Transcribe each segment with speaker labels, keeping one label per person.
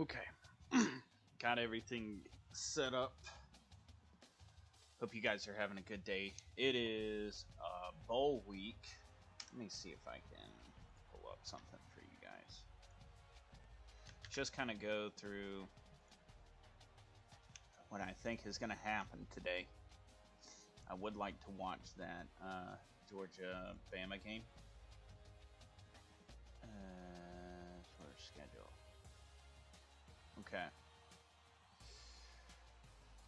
Speaker 1: Okay. Got everything set up. Hope you guys are having a good day. It is uh, bowl week. Let me see if I can pull up something for you guys. Just kind of go through what I think is going to happen today. I would like to watch that uh, Georgia Bama game. Okay.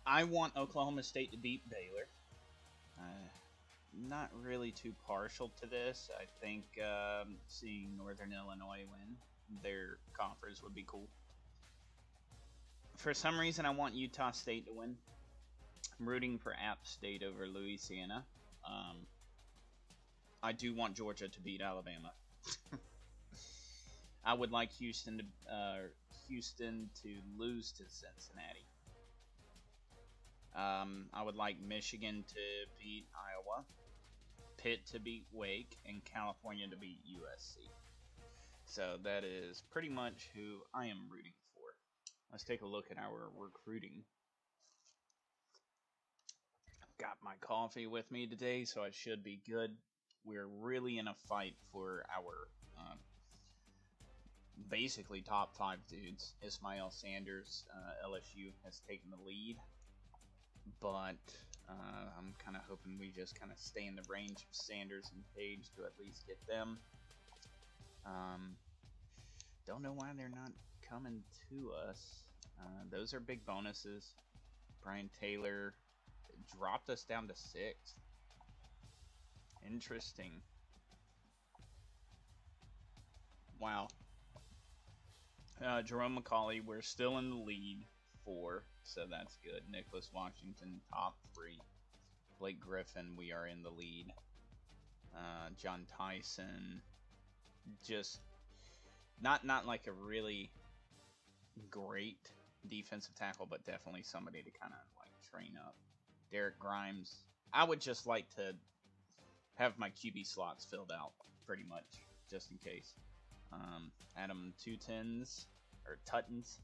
Speaker 1: I want Oklahoma State to beat Baylor. Uh, not really too partial to this. I think um, seeing Northern Illinois win their conference would be cool. For some reason, I want Utah State to win. I'm rooting for App State over Louisiana. Um, I do want Georgia to beat Alabama. I would like Houston to uh, Houston to lose to Cincinnati. Um, I would like Michigan to beat Iowa, Pitt to beat Wake, and California to beat USC. So that is pretty much who I am rooting for. Let's take a look at our recruiting. I've Got my coffee with me today, so I should be good. We're really in a fight for our uh, basically top five dudes. Ismael Sanders, uh, LSU, has taken the lead, but uh, I'm kind of hoping we just kind of stay in the range of Sanders and Page to at least get them. Um, don't know why they're not coming to us. Uh, those are big bonuses. Brian Taylor dropped us down to six. Interesting. Wow. Uh, Jerome McCauley, we're still in the lead, four, so that's good. Nicholas Washington, top three. Blake Griffin, we are in the lead. Uh, John Tyson, just not not like a really great defensive tackle, but definitely somebody to kind of like train up. Derek Grimes, I would just like to have my QB slots filled out pretty much, just in case. Um, Adam Two Tens or Tuttons.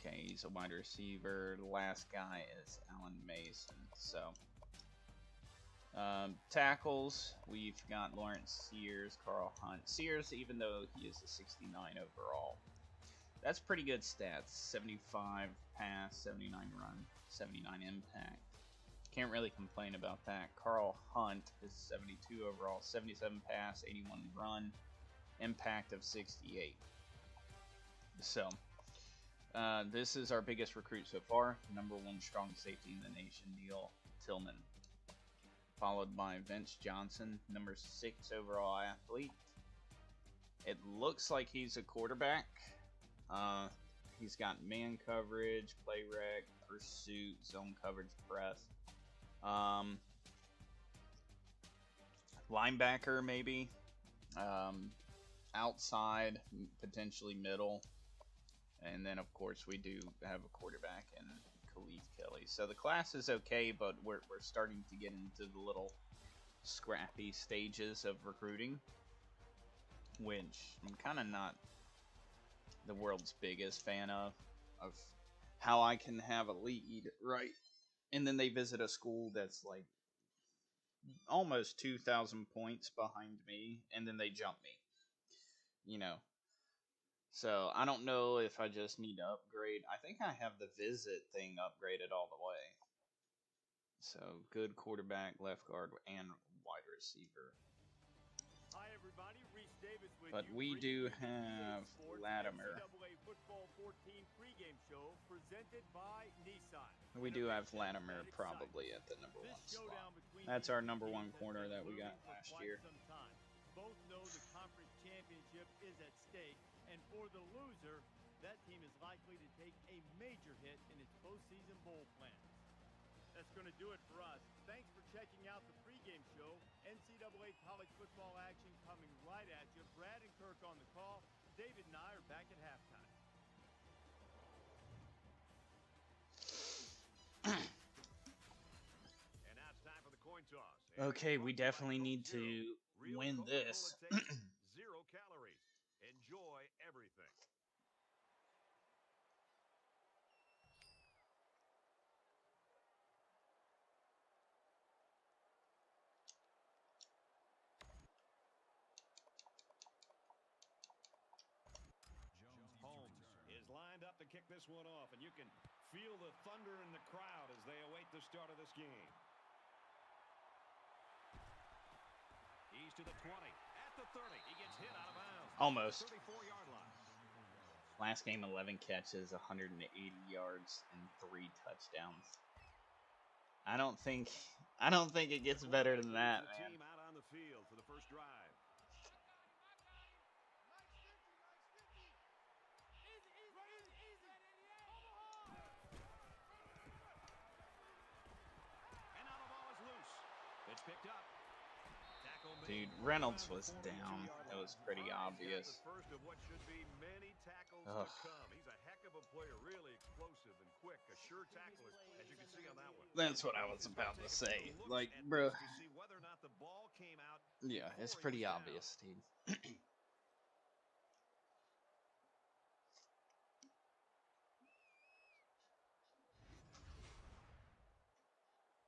Speaker 1: Okay, he's a wide receiver. Last guy is Alan Mason. So, um, tackles, we've got Lawrence Sears, Carl Hunt. Sears, even though he is a 69 overall, that's pretty good stats. 75 pass, 79 run, 79 impact. Can't really complain about that. Carl Hunt is 72 overall, 77 pass, 81 run, impact of 68. So, uh, this is our biggest recruit so far. Number one strong safety in the nation, Neil Tillman. Followed by Vince Johnson, number six overall athlete. It looks like he's a quarterback. Uh, he's got man coverage, play rec, pursuit, zone coverage, press. Um, linebacker, maybe. Um, outside, potentially middle. And then, of course, we do have a quarterback in Khalif Kelly. So the class is okay, but we're, we're starting to get into the little scrappy stages of recruiting, which I'm kind of not the world's biggest fan of, of how I can have a lead, right? And then they visit a school that's like almost 2,000 points behind me, and then they jump me. You know, so I don't know if I just need to upgrade. I think I have the visit thing upgraded all the way. So good quarterback, left guard, and wide receiver.
Speaker 2: Hi everybody, Reese Davis with
Speaker 1: But
Speaker 2: you.
Speaker 1: we do have Latimer.
Speaker 2: Football 14 pregame show presented by Nissan.
Speaker 1: We do have Latimer probably at the number one spot. That's our number one corner that we got last year.
Speaker 2: Both know the conference championship is at stake, and for the loser, that team is likely to take a major hit in its postseason bowl plans. That's going to do it for us. Thanks for checking out the pregame show. NCAA college football action coming right at you. Brad and Kirk on the call. David and I are back at halftime.
Speaker 3: And now it's time for the coin toss.
Speaker 1: Okay, we
Speaker 3: Brought to you by
Speaker 1: definitely need to win this.
Speaker 3: tastes zero calories. Enjoy everything. kick this one off, and you can feel the thunder in the crowd as they await the start of this game. He's to the 20. At the 30. He gets hit out of bounds.
Speaker 1: Almost.
Speaker 3: 34-yard line.
Speaker 1: Last game, 11 catches, 180 yards, and three touchdowns. I don't think I don't think it gets better than that,
Speaker 3: The
Speaker 1: man.
Speaker 3: team out on the field for the first drive. And now the ball is loose. It's picked up. Tackle made.
Speaker 1: Dude, Reynolds
Speaker 3: Around the
Speaker 1: was
Speaker 3: 42
Speaker 1: down.
Speaker 3: yard
Speaker 1: It
Speaker 3: line.
Speaker 1: was pretty
Speaker 3: Well, he's got
Speaker 1: obvious.
Speaker 3: The first of what should be many tackles
Speaker 1: Ugh.
Speaker 3: to come. He's a heck of a player, really explosive and quick, a sure tackler, was down. can was pretty obvious.
Speaker 1: That's what I was about to say. Like, bro.
Speaker 3: this To see whether or not the ball came out
Speaker 1: Yeah, it's pretty obvious, dude.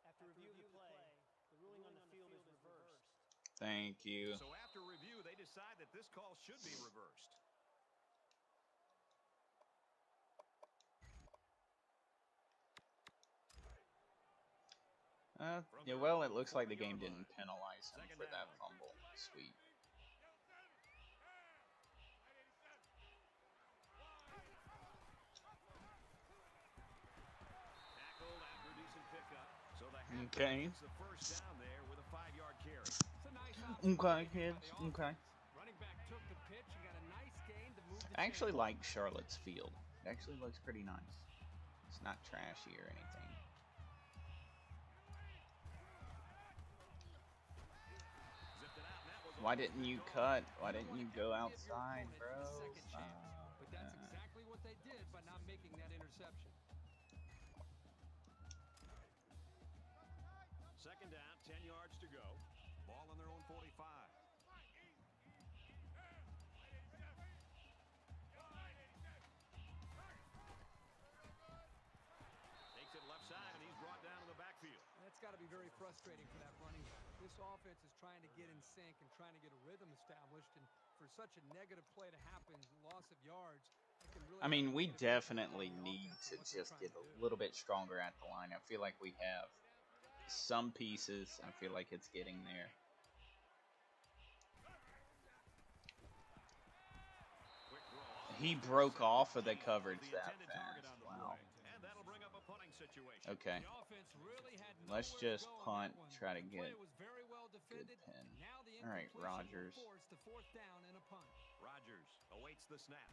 Speaker 4: After review of the play, the ruling on the field is reversed.
Speaker 1: Thank you.
Speaker 3: So after review, they decide that this call should be reversed.
Speaker 1: Uh, yeah, well, it looks like the game didn't penalize him for that fumble. Sweet.
Speaker 3: Tackled after decent pickup. So the halfback
Speaker 1: Okay.
Speaker 5: To move the
Speaker 1: I actually like Charlotte's field. It actually looks pretty nice. It's not trashy or anything.
Speaker 3: Zipped it out, and that was a
Speaker 1: Why didn't you cut? Why didn't you go outside, bro?
Speaker 5: a but that's
Speaker 1: Uh,
Speaker 5: exactly what they did by not making that interception. Frustrating for that running back. This offense is trying to get in sync and trying to get a rhythm established, and for such a negative play to happen, loss of yards, really
Speaker 1: I mean, we
Speaker 5: negative impact on
Speaker 1: definitely need to
Speaker 5: and what they're
Speaker 1: just get a little bit stronger at the line. I feel like we have some pieces. I feel like it's getting there.
Speaker 3: Quick throw off.
Speaker 1: He broke off of the coverage that fast.
Speaker 3: on the
Speaker 1: Wow.
Speaker 3: play. And that'll bring up a punting situation.
Speaker 1: Okay.
Speaker 5: Really had
Speaker 1: Let's just
Speaker 5: go on
Speaker 1: punt, try to get
Speaker 5: well defended.
Speaker 1: pin.
Speaker 5: Now the
Speaker 1: All right,
Speaker 5: incompletion will
Speaker 1: Rodgers.
Speaker 5: force the fourth down and a punt.
Speaker 3: Rogers awaits the snap.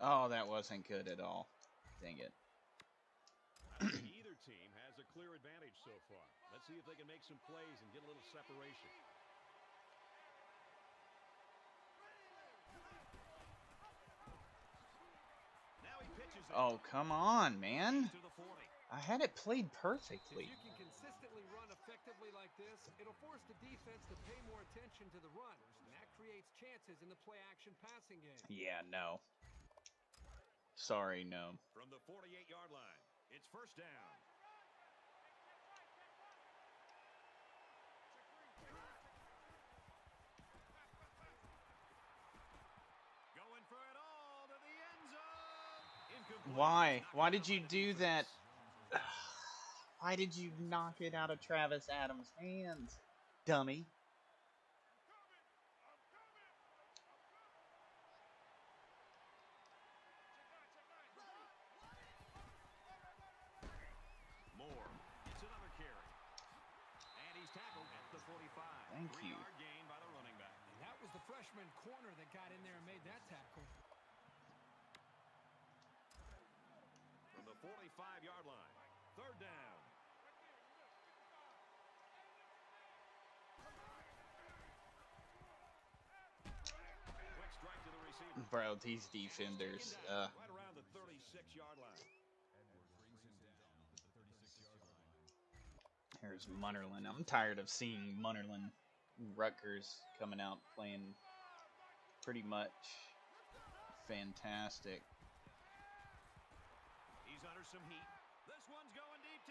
Speaker 1: Oh, that wasn't good at all. Dang it.
Speaker 3: I Either team has a clear advantage so far. Let's see if they can make some plays and get a little separation. Now he pitches it
Speaker 1: Oh, come on, man.
Speaker 3: to the 40.
Speaker 1: I had it played
Speaker 5: If
Speaker 1: perfectly.
Speaker 5: you can consistently run effectively like this, it'll force the defense to pay more attention to the run, that creates chances in the play-action passing game.
Speaker 1: Yeah, no. Sorry, no.
Speaker 3: From the 48-yard line, it's first down. Going for it all to the end zone. Incomplete.
Speaker 1: Why? Why did you do that? Why did you knock it out of Travis Adams' hands, dummy?
Speaker 3: 25-yard line. Third down.
Speaker 1: Bro, these defenders. Uh.
Speaker 3: Right around the 36-yard line.
Speaker 1: Here's Munnerlin. I'm tired of seeing Munnerlin Rutgers coming out playing pretty much fantastic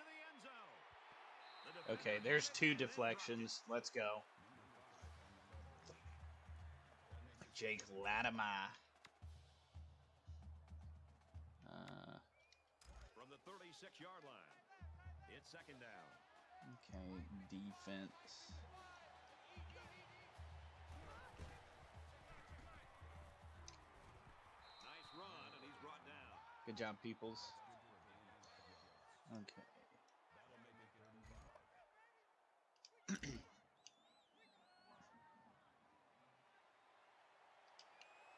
Speaker 3: the end zone. The
Speaker 1: Okay, there's two deflections. Let's go. Jake Latimer. Uh,
Speaker 3: From the 36-yard line. It's second down.
Speaker 1: okay, defense.
Speaker 3: Nice run, and he's brought down.
Speaker 1: Good job, Peoples. Okay.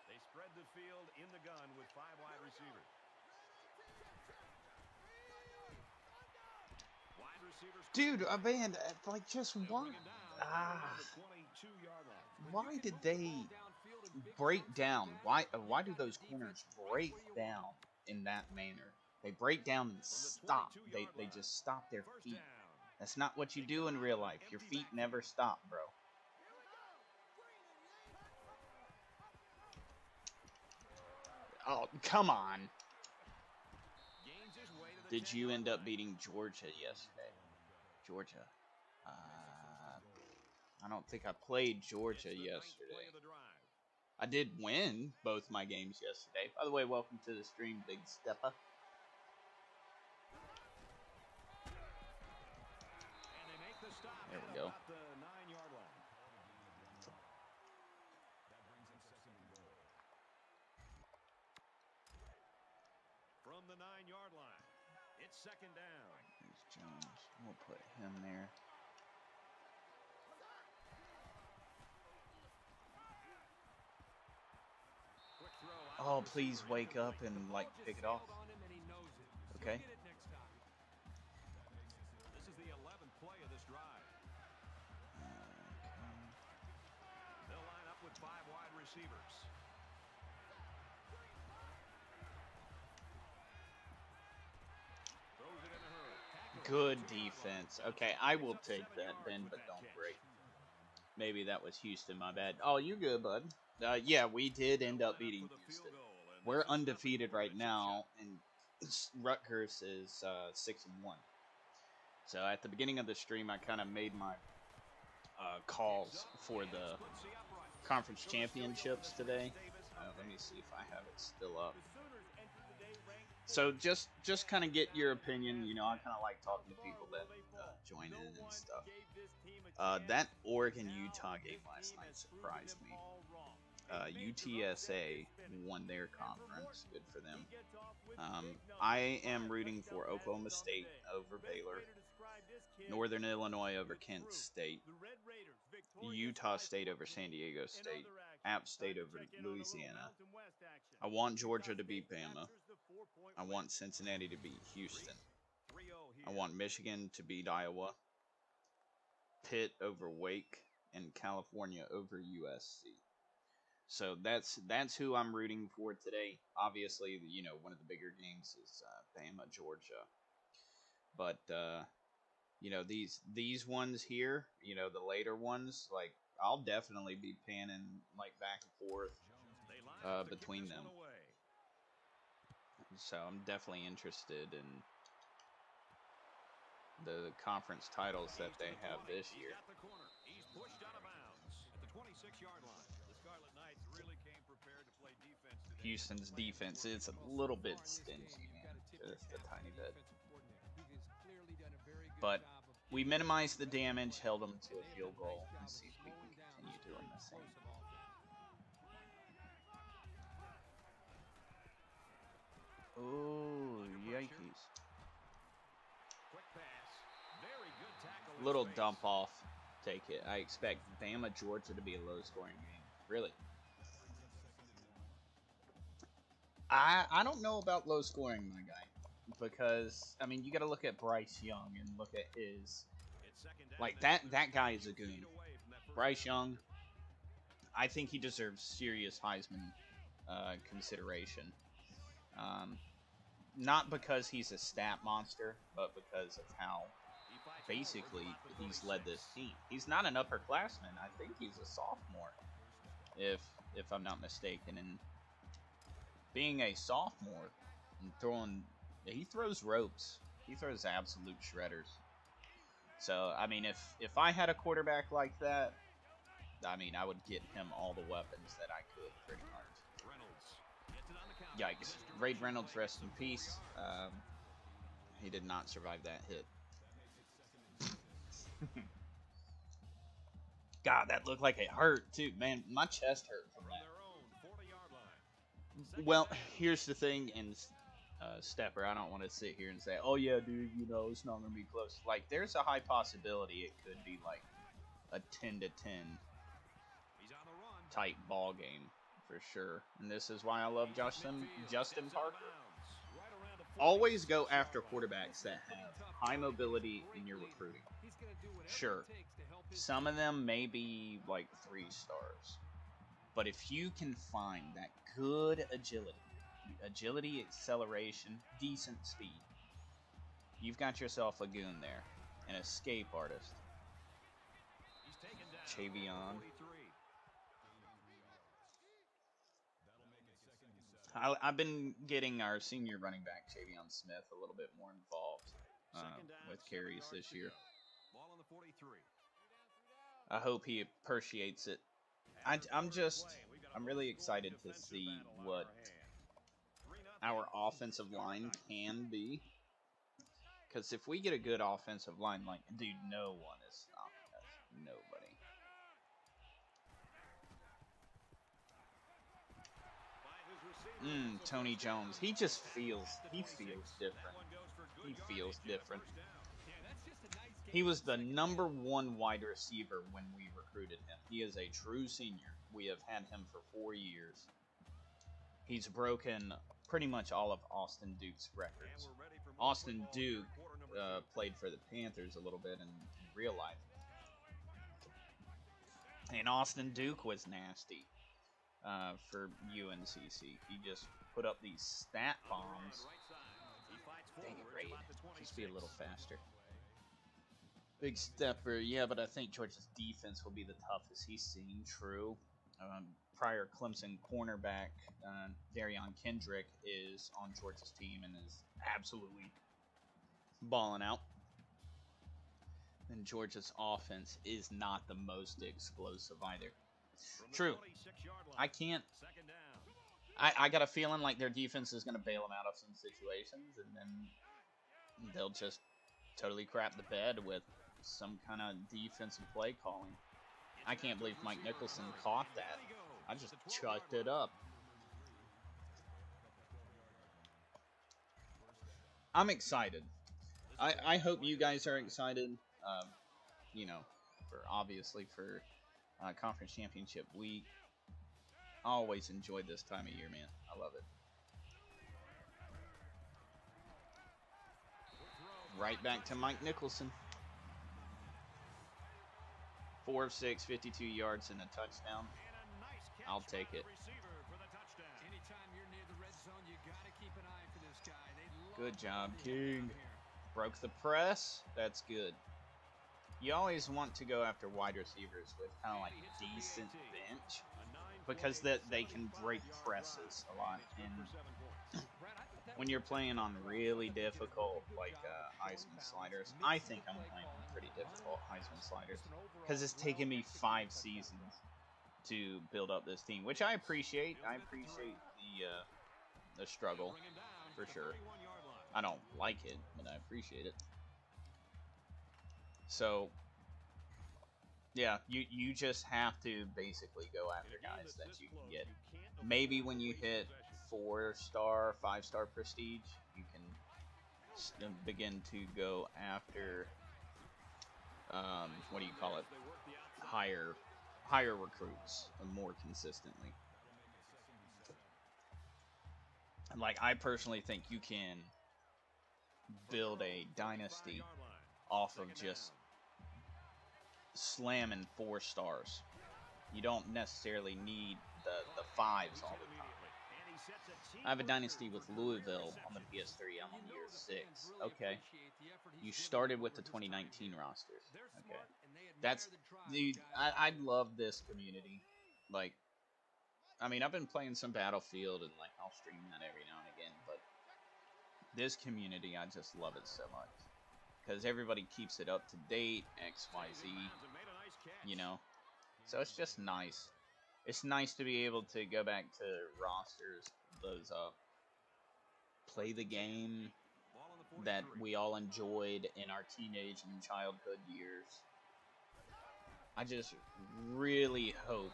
Speaker 3: They spread the field in the gun with five wide receivers.
Speaker 1: Dude, uh, man, uh, like just
Speaker 3: They'll
Speaker 1: why?
Speaker 3: bring him down
Speaker 1: Ah,
Speaker 3: around the 22-yard line.
Speaker 1: why did they break down? Why? Why do those corners break down in that manner? They break down and stop. They they just stop their feet. That's not what you do in real life. Your feet never stop, bro. Oh, come on.
Speaker 3: Gains his way to the
Speaker 1: Did you end up beating Georgia yesterday? Georgia. Uh, I don't think I played Georgia
Speaker 3: It's the ninth
Speaker 1: yesterday.
Speaker 3: play of the drive.
Speaker 1: I did win both my games yesterday. By the way, welcome to the stream, Big Steppa.
Speaker 3: And they make the stop
Speaker 1: There
Speaker 3: at
Speaker 1: we go.
Speaker 3: about the nine-yard line. From the nine-yard line, it's second down.
Speaker 1: Jones. We'll put him there.
Speaker 3: Quick throw out
Speaker 1: Oh, please wake up and like pick it off. Okay.
Speaker 3: This is the 11th play of this drive. They'll line up with five wide receivers.
Speaker 1: Good defense. Okay, I will take that, Ben, but don't break. Maybe that was Houston, my bad. Oh, you good, bud. Uh, yeah, we did end up beating Houston. We're undefeated right now, and Rutgers is uh, six and one. So at the beginning of the stream, I kind of made my uh, calls for the conference championships today. Uh, let me see if I have it still up.
Speaker 2: The Sooners entered the day ranked
Speaker 1: So just just kind of get your opinion. You know, I kind of like talking to people that uh, join in and stuff. Uh, that Oregon Utah game last night surprised me. Uh, UTSA won their conference. Good for them. Um, I am rooting for Oklahoma State over Baylor, Northern Illinois over Kent State, Utah State over San Diego State, App State over Louisiana. I want Georgia to beat Bama. I want Cincinnati to beat Houston. I want Michigan to beat Iowa, Pitt over Wake, and California over USC. So that's that's who I'm rooting for today. Obviously, you know one of the bigger games is uh, Bama Georgia, but uh, you know these these ones here, you know the later ones, like I'll definitely be panning like back and forth. Uh, between them. So I'm definitely interested in the conference titles that they have this year.
Speaker 3: got the corner. He's pushed out of bounds at the 26-yard line.
Speaker 2: The Scarlet Knights really came prepared to play defense today.
Speaker 1: Houston's defense is a little bit stingy, man, just a tiny bit. But we minimized the damage, held them to a field goal, and see if we can continue doing the same. Oh, Yankees.
Speaker 3: Quick pass. Very good tackle.
Speaker 1: Little dump off. Take it. I expect Bama Georgia to be a low scoring game. Really. I I don't know about low scoring, my guy. Because I mean you gotta look at Bryce Young and look at his
Speaker 3: It's second down
Speaker 1: like that that guy is a goon.
Speaker 3: away from that first
Speaker 1: Bryce. Young, I think he deserves serious Heisman uh, consideration. Um, not because he's a stat monster, but because of how basically he's led this team. He's not an upperclassman. I think he's a sophomore, if if I'm not mistaken. And being a sophomore and throwing, he throws ropes. He throws absolute shredders. So I mean, if if I had a quarterback like that, I mean, I would get him all the weapons that I could, pretty much.
Speaker 3: Reynolds gets it on the counter.
Speaker 1: Yikes! Raid Reynolds, rest in peace. Um, he did not survive that hit. God, that looked like it hurt too, man. My chest hurt from that.
Speaker 3: their own 40-yard line. Second
Speaker 1: Well, here's the thing, and uh, Stepper, I don't want to sit here and say, "Oh yeah, dude, you know it's not gonna be close." Like, there's a high possibility it could be like a 10 to 10
Speaker 3: He's on
Speaker 1: type ball game for sure. And this is why I love Justin Justin Parker. Always go after quarterbacks that have high mobility in your recruiting. Sure. Some of them may be like three stars. But if you can find that good agility, agility, acceleration, decent speed, you've got yourself a goon there, an escape artist. Chavion. I, I've been getting our senior running back, Chavion Smith, a little bit more involved uh, with carries this year.
Speaker 3: Ball on the 43.
Speaker 1: I hope he appreciates it. I, I'm just, I'm really excited to see what our offensive line can be. Because if we get a good offensive line, like, dude, no one is stopping us. Nobody. Mm, Tony Jones. He just feels, he feels different. He feels different. He was the number one wide receiver when we recruited him. He is a true senior. We have had him for four years. He's broken pretty much all of Austin Duke's records. Austin Duke uh, played for the Panthers a little bit in, in real life. And Austin Duke was nasty uh, for UNCC. He just put up these stat bombs. Dang it. Just be a little faster. Big stepper, yeah, but I think Georgia's defense will be the toughest he's seen. True. Um, prior Clemson cornerback uh, Derion Kendrick is on Georgia's team and is absolutely balling out. And Georgia's offense is not the most explosive either. True. I can't. I, I got a feeling like their defense is going to bail them out of some situations, and then they'll just totally crap the bed with some kind of defensive play calling. I can't believe Mike Nicholson caught that. I just chucked it up. I'm excited. I, I hope you guys are excited. Um, you know, for obviously for uh, conference championship week. Always enjoy this time of year, man. I love it. Right back to Mike Nicholson. Four of six, 52 yards and a touchdown. I'll take it. Good job, King. Broke the press. That's good. You always want to go after wide receivers with kind of like decent bench because that they can break presses a lot. And when you're playing on really difficult like uh, Heisman sliders, I think I'm playing on pretty difficult Heisman sliders because it's taken me five seasons to build up this team, which I appreciate. I appreciate the uh, the struggle for sure. I don't like it, but I appreciate it. So, yeah, you you just have to basically go after guys that you can get. Maybe when you hit four star, five star prestige, you can uh, begin to go after um, what do you call it? Higher higher recruits uh, more consistently. And like I personally think you can build a dynasty off of just slamming four stars. You don't necessarily need the, the fives all the time. I have a dynasty with Louisville on the PS3. I'm on year six. Okay. You started with the 2019 rosters. Okay. That's dude. I, I love this community. Like, I mean, I've been playing some Battlefield and like I'll stream that every now and again, but this community, I just love it so much. Because everybody keeps it up to date. X, Y, Z. You know, so it's just nice. It's nice to be able to go back to rosters, those up, play the game that we all enjoyed in our teenage and childhood years. I just really hope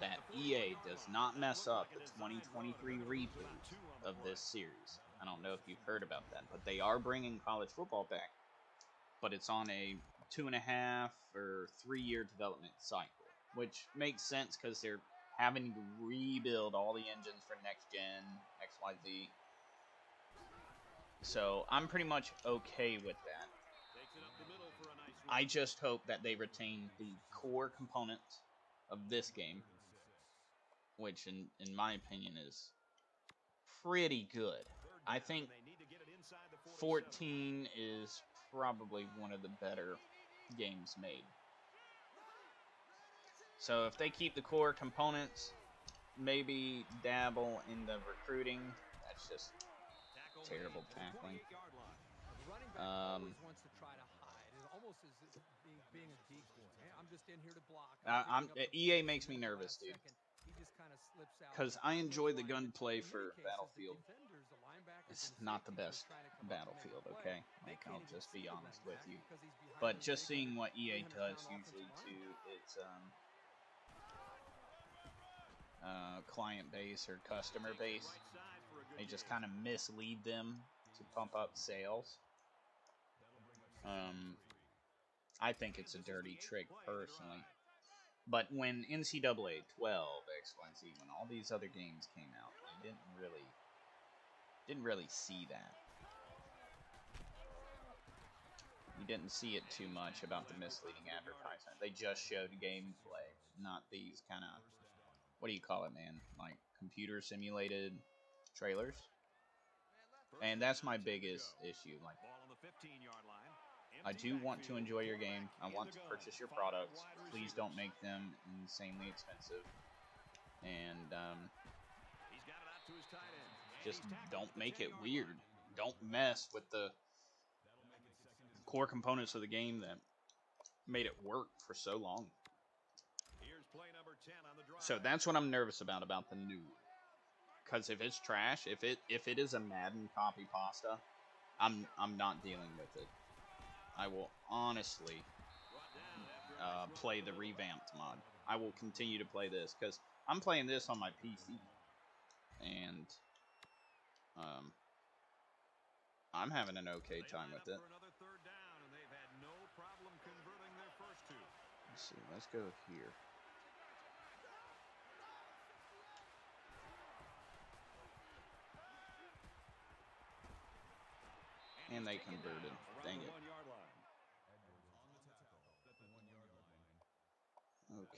Speaker 1: that EA does not mess up the 2023 reboot of this series. I don't know if you've heard about that, but they are bringing college football back, but it's on a two and a half or three year development cycle, which makes sense because they're having to rebuild all the engines for next gen, XYZ. So I'm pretty much okay with that. I just hope that they retain the core components of this game, which in, in my opinion is pretty good. I think 14 is probably one of the better games made. So if they keep the core components, maybe dabble in the recruiting, that's just terrible tackling. Um, uh, I'm, EA makes me nervous, dude. Because I enjoy the gunplay for Battlefield. It's not the best Battlefield, okay? Like, I'll just be honest with you. But just seeing what EA does usually to its um, uh, client base or customer base, they just kind of mislead them to pump up sales. Um, I think it's a dirty trick personally. But when NCAA 12, XYZ, when all these other games came out, you didn't really didn't really see that. You didn't see it too much about the misleading advertisement. They just showed gameplay, not these kind of what do you call it, man? Like computer simulated trailers. And that's my biggest issue. Like I do want to enjoy your game. I want to purchase your products. Please don't make them insanely expensive. And um, just don't make it weird. Don't mess with the core components of the game that made it work for so long. So that's what I'm nervous about about the new. Because if it's trash, if it if it is a Madden copy pasta, I'm I'm not dealing with it. I will honestly uh, play the revamped mod. I will continue to play this because I'm playing this on my PC, and um, I'm having an okay time with it. Let's see. Let's go here. And they converted. Dang it.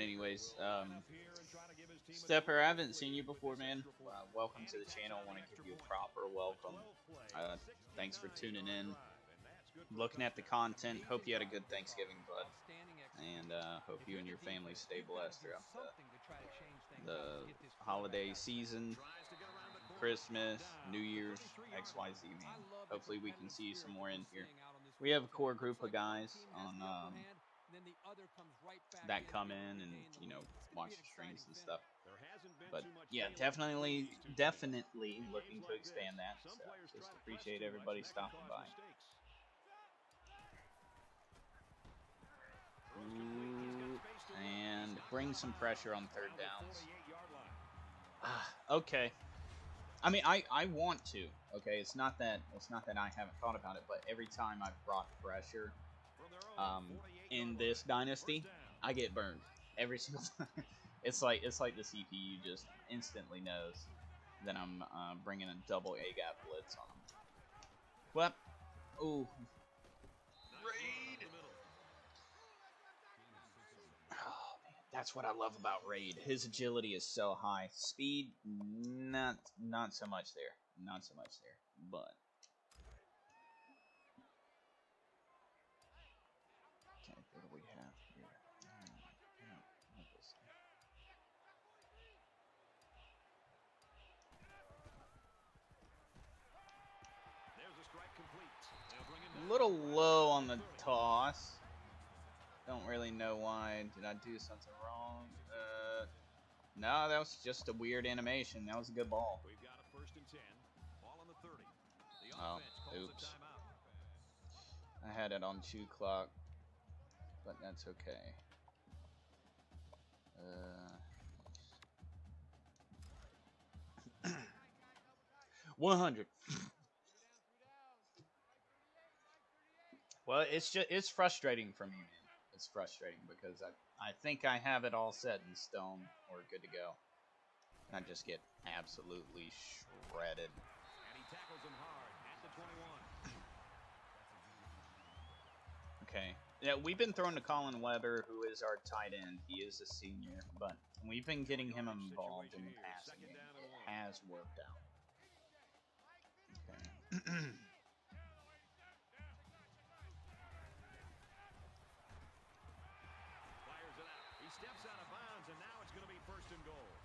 Speaker 1: anyways, um, Stepper, I haven't seen you before, man. Uh, welcome to the channel. I want to give you a proper welcome. Uh, thanks for tuning in. Looking at the content. Hope you had a good Thanksgiving, bud. And uh, hope you and your family stay blessed throughout the, the holiday season, Christmas, New Year's, XYZ, man. Hopefully we can see you some more in here. We have a core group of guys on um, that come in and you know watch the streams and stuff. But yeah, definitely, definitely looking to expand that. So just appreciate everybody stopping by. Ooh, and bring some pressure on third downs. Ah, okay. I mean, I, I want to. Okay, it's not that it's not that I haven't thought about it, but every time I've brought pressure, um, in this dynasty, I get burned every single time. it's like it's like the CPU just instantly knows that I'm uh, bringing a double A gap blitz on them. But, ooh, raid. Oh, man, that's what I love about Raid. His agility is so high. Speed, not not so much there. Not so much there. But low on the toss. Don't really know why. Did I do something wrong? Uh, no, that was just a weird animation. That was a good ball.
Speaker 3: We've got a first and ten. Ball on the 30. The
Speaker 1: oh, oops. I had it on two clock, but that's okay. Uh, 100. Well, it's just it's frustrating for me, man. It's frustrating because I I think I have it all set in stone or good to go, and I just get absolutely shredded.
Speaker 3: And he tackles him hard at the 21.
Speaker 1: Okay. Yeah, we've been throwing to Colin Weber, who is our tight end. He is a senior, but we've been getting him involved in the passing game. It has worked out. Okay.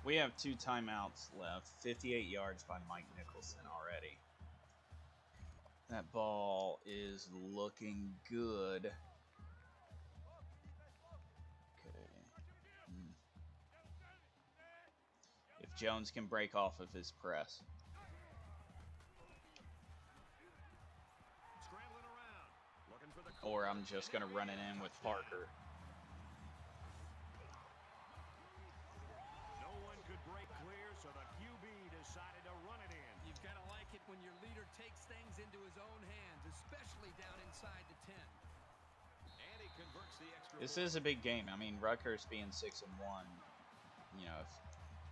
Speaker 1: we have two timeouts left. 58 yards by Mike Nicholson already. That ball is looking good. Okay. Hmm. If Jones can break off of his press.
Speaker 3: Scrambling around. Looking for the
Speaker 1: Or I'm just going to run it in with. Parker. This is a big game. I mean, Rutgers being six and one, you know, if,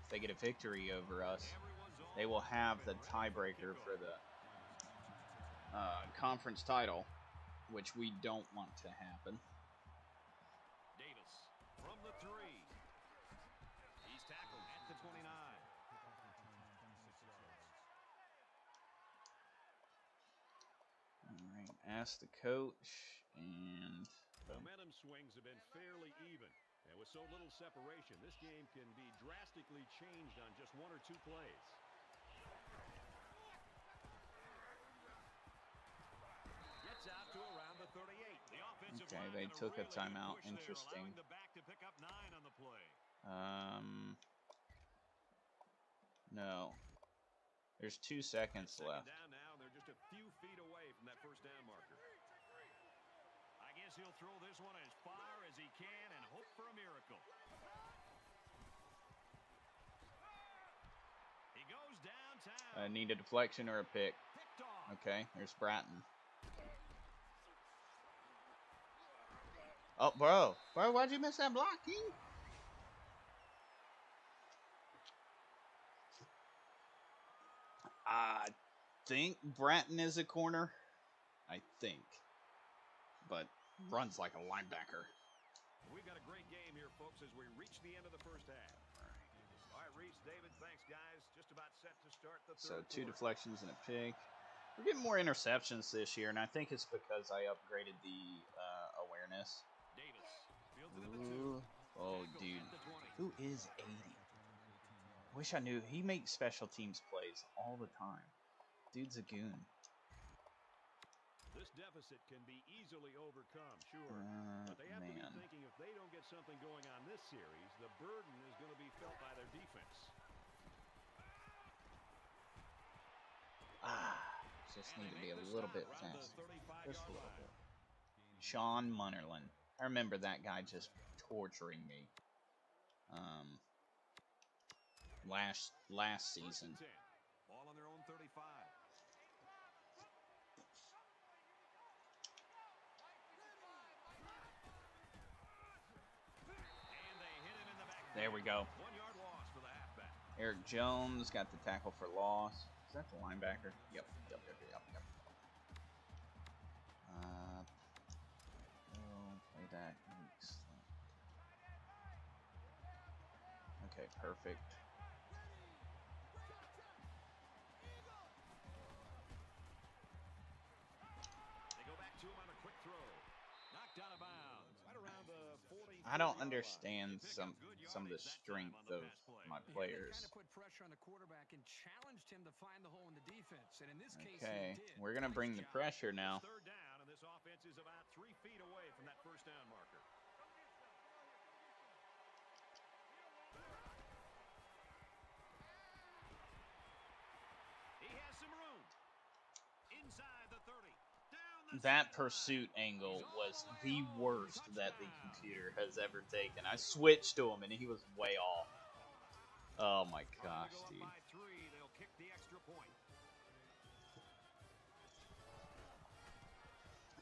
Speaker 1: if they get a victory over us, they will have the
Speaker 3: and ready for
Speaker 1: tiebreaker for the uh, conference title, which we don't want to happen.
Speaker 3: Davis from the three. He's tackled at the 29.
Speaker 1: All right, ask the coach, and
Speaker 3: Momentum swings have been fairly even. And with so little separation, this game can be drastically changed on just one or two plays. Gets out to around the 38. The offensive
Speaker 1: Okay, they took a
Speaker 3: really
Speaker 1: timeout.
Speaker 3: push there,
Speaker 1: Interesting.
Speaker 3: the back to pick up nine on the play.
Speaker 1: um, no, there's two seconds
Speaker 3: Second
Speaker 1: left.
Speaker 3: down now, and they're just a few feet away from that first down marker. I he'll throw this one as far as he can and hope for a miracle. He goes downtown.
Speaker 1: I need a deflection or a pick. Okay, there's Bratton. Oh, bro, bro, why'd you miss that block, King? I think Bratton is a corner. I think, runs like a linebacker.
Speaker 3: We've got a great game here, folks, as we reach the end of the first half. All right, Reese, David, thanks, guys. Just about set to start the
Speaker 1: So two
Speaker 3: quarter.
Speaker 1: deflections and a pick. We're getting more interceptions this year, and I think it's because I upgraded the uh, awareness.
Speaker 3: Davis fields it in the two.
Speaker 1: Ooh. Oh, dude.
Speaker 3: at the 20.
Speaker 1: Who is 80? Wish I knew. He makes special teams plays all the time. Dude's a goon.
Speaker 3: This deficit can be easily overcome, sure.
Speaker 1: Uh,
Speaker 3: but they have to be thinking if they don't get something going on this series, the burden is going to be felt by their defense.
Speaker 1: Ah, just need to be a little bit faster.
Speaker 3: 35
Speaker 1: Just a little bit. Sean Munnerlin. I remember that guy just torturing me. Um, last last season.
Speaker 3: and 10. Ball on their own 35. And they hit him in the back.
Speaker 1: There we go.
Speaker 3: One yard loss for the halfback.
Speaker 1: Eric Jones got the tackle for loss. Is that the linebacker? Yep, yep, yep, yep, yep. Uh, oh, play that. Excellent. perfect. I don't understand some some of the
Speaker 3: yardage that time
Speaker 1: strength of my players.
Speaker 5: kind of put pressure on the quarterback and challenged him to find the hole in the defense. And in this case,
Speaker 1: Okay, we're gonna bring the pressure now.
Speaker 3: Third down, and this offense is about three feet away from that first down marker. He has some room. Inside the 30. Down the
Speaker 1: That pursuit angle was the worst that the computer has ever taken. I switched to him and he was way off. Oh my gosh, dude.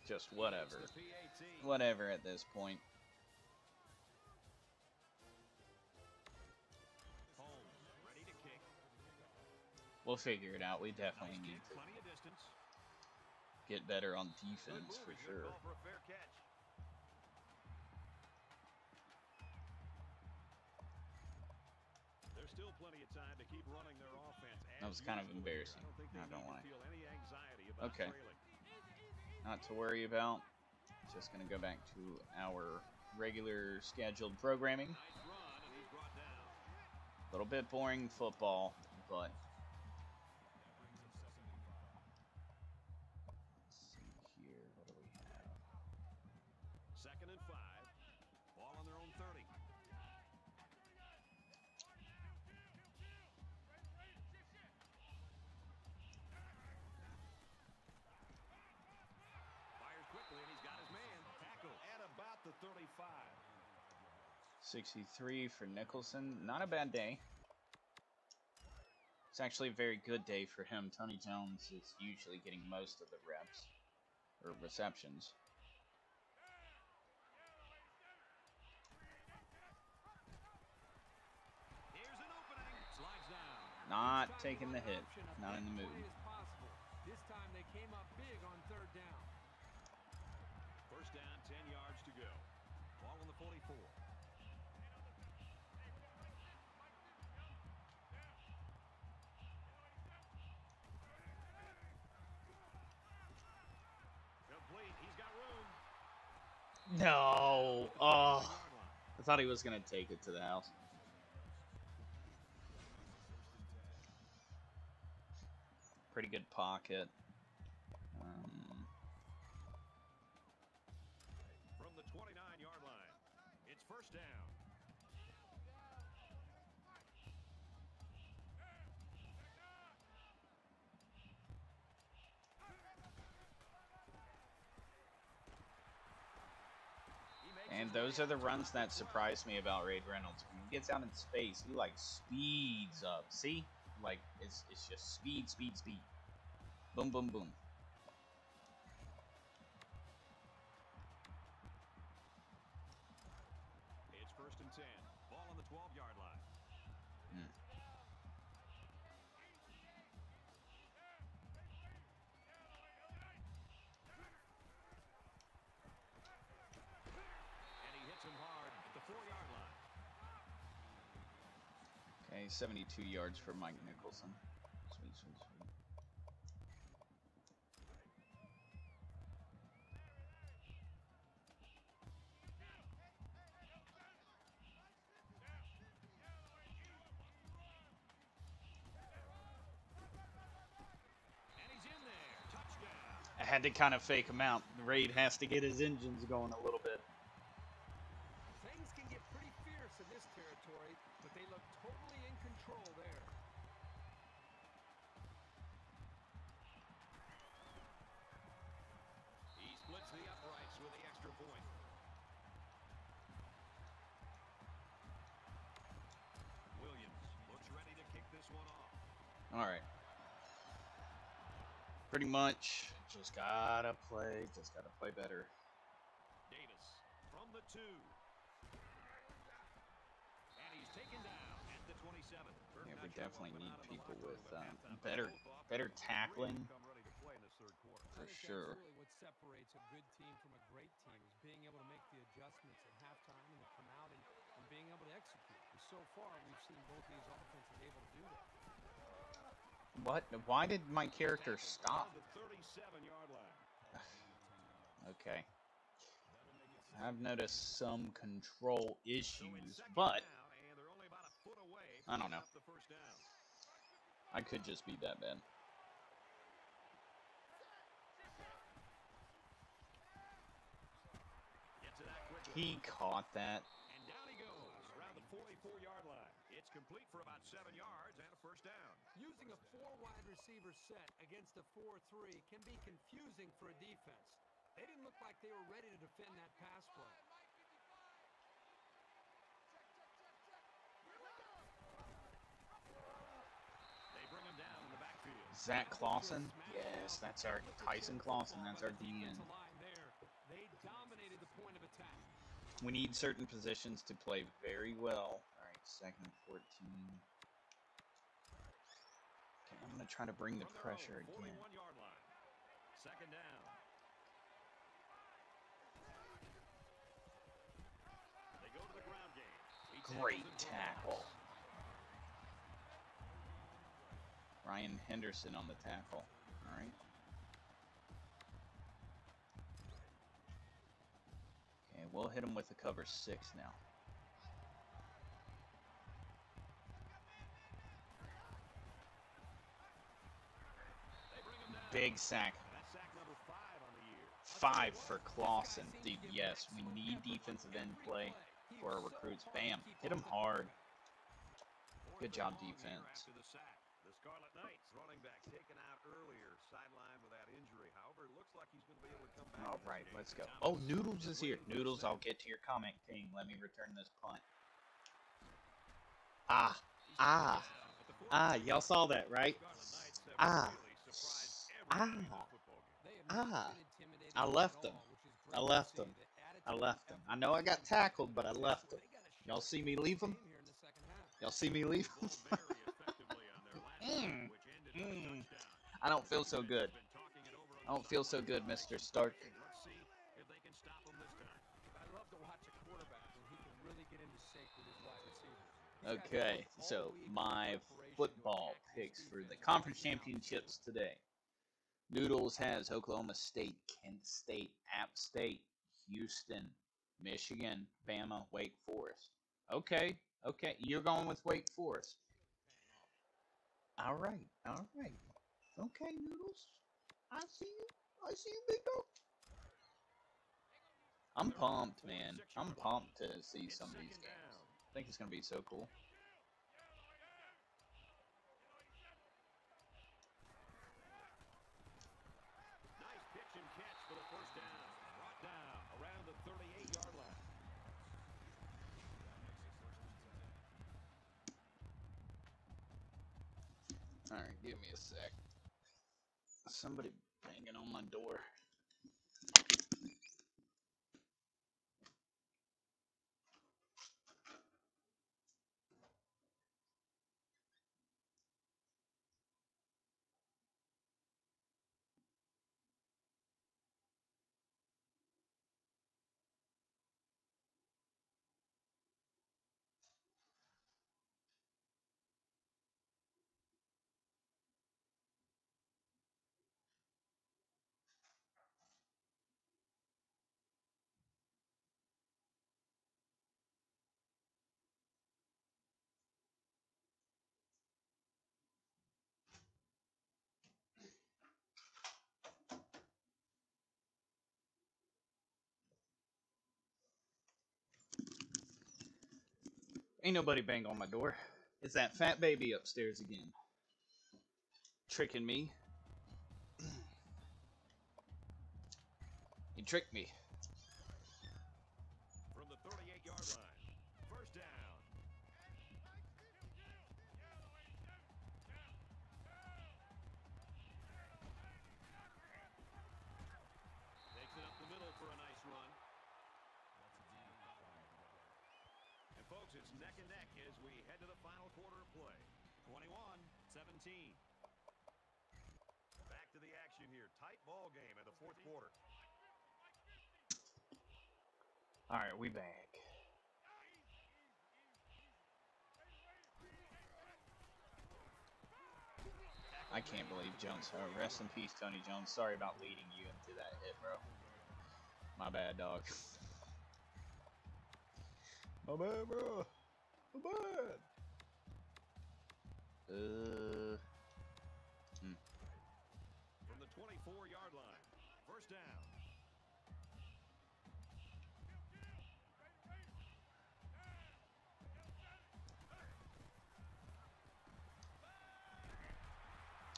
Speaker 1: Just whatever. Whatever at this point. We'll figure it out. We definitely need to. Get better on defense for sure.
Speaker 3: for a fair catch. There's still plenty of time to keep running their offense.
Speaker 1: That was kind of embarrassing,
Speaker 3: I don't think they
Speaker 1: not gonna
Speaker 3: need to
Speaker 1: lie.
Speaker 3: feel any anxiety about
Speaker 1: Okay. Not to worry about. Just gonna go back to our regular scheduled programming.
Speaker 3: Nice run, and he's brought down.
Speaker 1: A little bit boring football, but 63 for Nicholson. Not a bad day. It's actually a very good day for him. Tony Jones is usually getting most of the reps or receptions.
Speaker 3: Here's an opening. Slides down.
Speaker 1: Not taking the hit.
Speaker 5: an option, a
Speaker 1: Not in the mood. No. Oh, I thought he was gonna take it to the house. Pretty good pocket. And those are the runs that
Speaker 3: 12.
Speaker 1: surprise me about Ray Reynolds. When he gets out in space, he like speeds up. See, like it's it's just speed, speed, speed. Boom, boom, boom. Okay, 72 yards for Mike Nicholson. Sweet, sweet, sweet.
Speaker 3: And he's in there. Touchdown.
Speaker 1: I had to kind of fake him out. Raid has to get his engines going a little bit.
Speaker 5: Pretty
Speaker 1: much, just gotta play, just gotta play better.
Speaker 3: Davis from the two. And he's taken down at the 27.
Speaker 1: Yeah, we definitely need
Speaker 3: on in the
Speaker 1: people with um, better, better tackling
Speaker 3: come ready to play in this third quarter.
Speaker 5: I
Speaker 1: for sure.
Speaker 5: Really what separates a good team from a great team is being able to make the adjustments at halftime and to come out and, and being able to execute. We so far, we've seen both these offenses able to do that.
Speaker 1: What? Why did my character stop?
Speaker 3: 37-yard line.
Speaker 1: Okay. I've noticed some control issues, but
Speaker 3: down, and they're only about a foot away
Speaker 1: I don't know.
Speaker 3: picking up The first down.
Speaker 1: I could just be that bad.
Speaker 3: Gets it out quickly.
Speaker 1: He caught that.
Speaker 3: And down he goes around the 44-yard line. It's complete for about seven yards and a first down.
Speaker 5: Using a four wide receiver set against a 4-3 can be confusing for a defense. They didn't look like they were ready to defend that pass play.
Speaker 3: They bring him down in the backfield.
Speaker 1: Zach Clausen? Yes, that's our Tyson Clausen. That's our DN.
Speaker 5: Defensive line there. They dominated the point of attack.
Speaker 1: We need certain positions to play very well. Second 14. Okay, I'm going to try to bring the pressure again.
Speaker 3: Second down. They go to the ground game.
Speaker 1: Great tackle. Ryan Henderson on the tackle. Alright. Okay, we'll hit him with the cover six now. Big sack.
Speaker 3: Five
Speaker 1: for Clausen. Dude, yes, we need defensive end play for our recruits. Bam. Hit him hard. Good job, defense.
Speaker 3: The Scarlet Knights running back taken out earlier, sidelined with that injury. However, looks like he's going to be able to come back.
Speaker 1: All right, let's go. Oh, Noodles is here. Noodles. I'll get to your comment king. Let me return this punt. Ah, ah, ah, y'all saw that, right? Ah, ah, ah. I left them. I left them. I left them. I know I got tackled, but I left them. Y'all see me leave them? Y'all see me leave them? Mm, mm. I don't feel so good. I don't feel so good, Mr. Stark. Okay, so my football picks for the conference championships today. Noodles has Oklahoma State, Kent State, App State, Houston, Michigan, Bama, Wake Forest. Okay, okay, you're going with Wake Forest. All right, all right. Okay, Noodles. I see you. I see you, big dog. I'm pumped, man. I'm pumped to see some of these games. I think it's gonna be so cool.
Speaker 3: Nice pitch and catch for the first down. Brought down around the 38-yard line.
Speaker 1: All right, give me a sec. Somebody banging on my door. Ain't nobody bang on my door. It's that fat baby upstairs again. Tricking me. He tricked me.
Speaker 3: 17. Back to the action here. Tight ball game in the fourth quarter.
Speaker 1: All right, we back. I can't believe Jones. Oh, rest in peace, Tony Jones. Sorry about leading you into that hit, bro. My bad, dog. My bad, bro. My bad. Uh.
Speaker 3: From the 24-yard line. First down.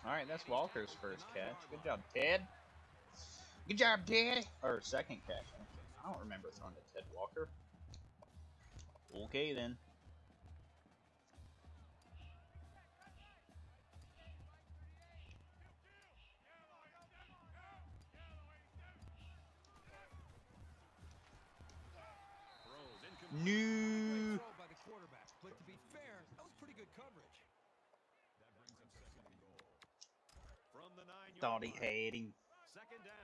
Speaker 1: All right, that's Walker's first catch. Good job, Ted. Good job, Ted. Or second catch. I don't remember throwing to Ted Walker. Okay then. New.
Speaker 5: By the quarterback, but to be fair, that was pretty good coverage.
Speaker 3: From the nine-yard
Speaker 1: Thought he had him.
Speaker 3: Second down.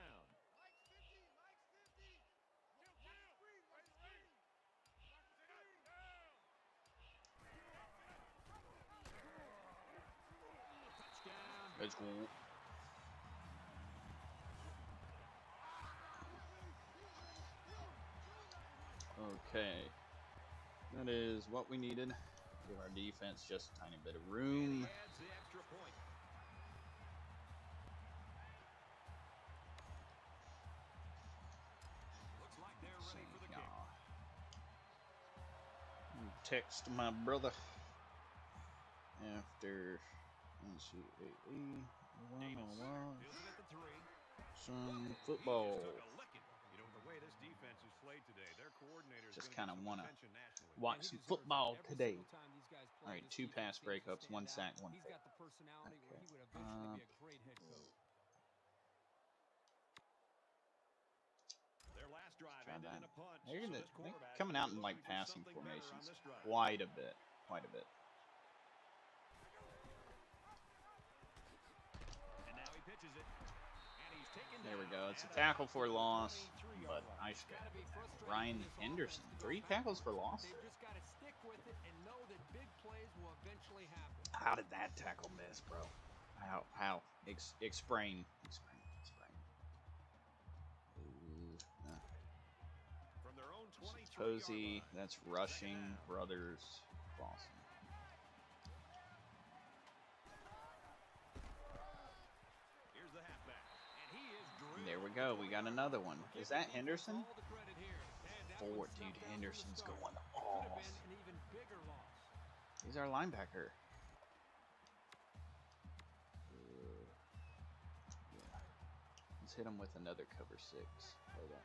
Speaker 3: Touchdown.
Speaker 1: Let's go. Okay. That is what we needed. Give our defense just a tiny bit of room. Text my brother after NCAA
Speaker 3: at the three.
Speaker 1: some football.
Speaker 3: Just gonna
Speaker 1: kinda wanna. Watch some football today.
Speaker 5: single time these guys play,
Speaker 1: All right, two pass breakups, one sack, one
Speaker 5: He's
Speaker 1: pick.
Speaker 5: got the personality where
Speaker 1: Okay.
Speaker 5: he would eventually
Speaker 1: Um,
Speaker 5: be a great head coach.
Speaker 3: Their last drive ended in a punt.
Speaker 1: They're gonna- they're coming out in like passing
Speaker 3: something better on
Speaker 1: formations quite a bit, quite a bit.
Speaker 3: And he pitches it. And he's taken
Speaker 1: There we go. It's a tackle for loss,
Speaker 3: 23-yard
Speaker 1: but
Speaker 3: line.
Speaker 1: I should.
Speaker 5: Gotta be frustrating
Speaker 1: Ryan
Speaker 5: for
Speaker 1: Henderson, three tackles for loss.
Speaker 5: They've just got to stick with it and know that big plays will eventually happen.
Speaker 1: How did that tackle miss, bro? How? How? Ex- explain. Explain. Explain. Ooh, uh,
Speaker 3: From their own
Speaker 1: this is
Speaker 3: 23-yard
Speaker 1: Posey. That's rushing. Brothers. Boston. There we go. We got another one. Is that Henderson?
Speaker 5: All the credit here. And that
Speaker 1: Four, dude.
Speaker 5: tough from the
Speaker 1: Henderson's going off.
Speaker 5: been an even bigger loss.
Speaker 1: He's our linebacker. Yeah. Let's hit him with another cover six. Play that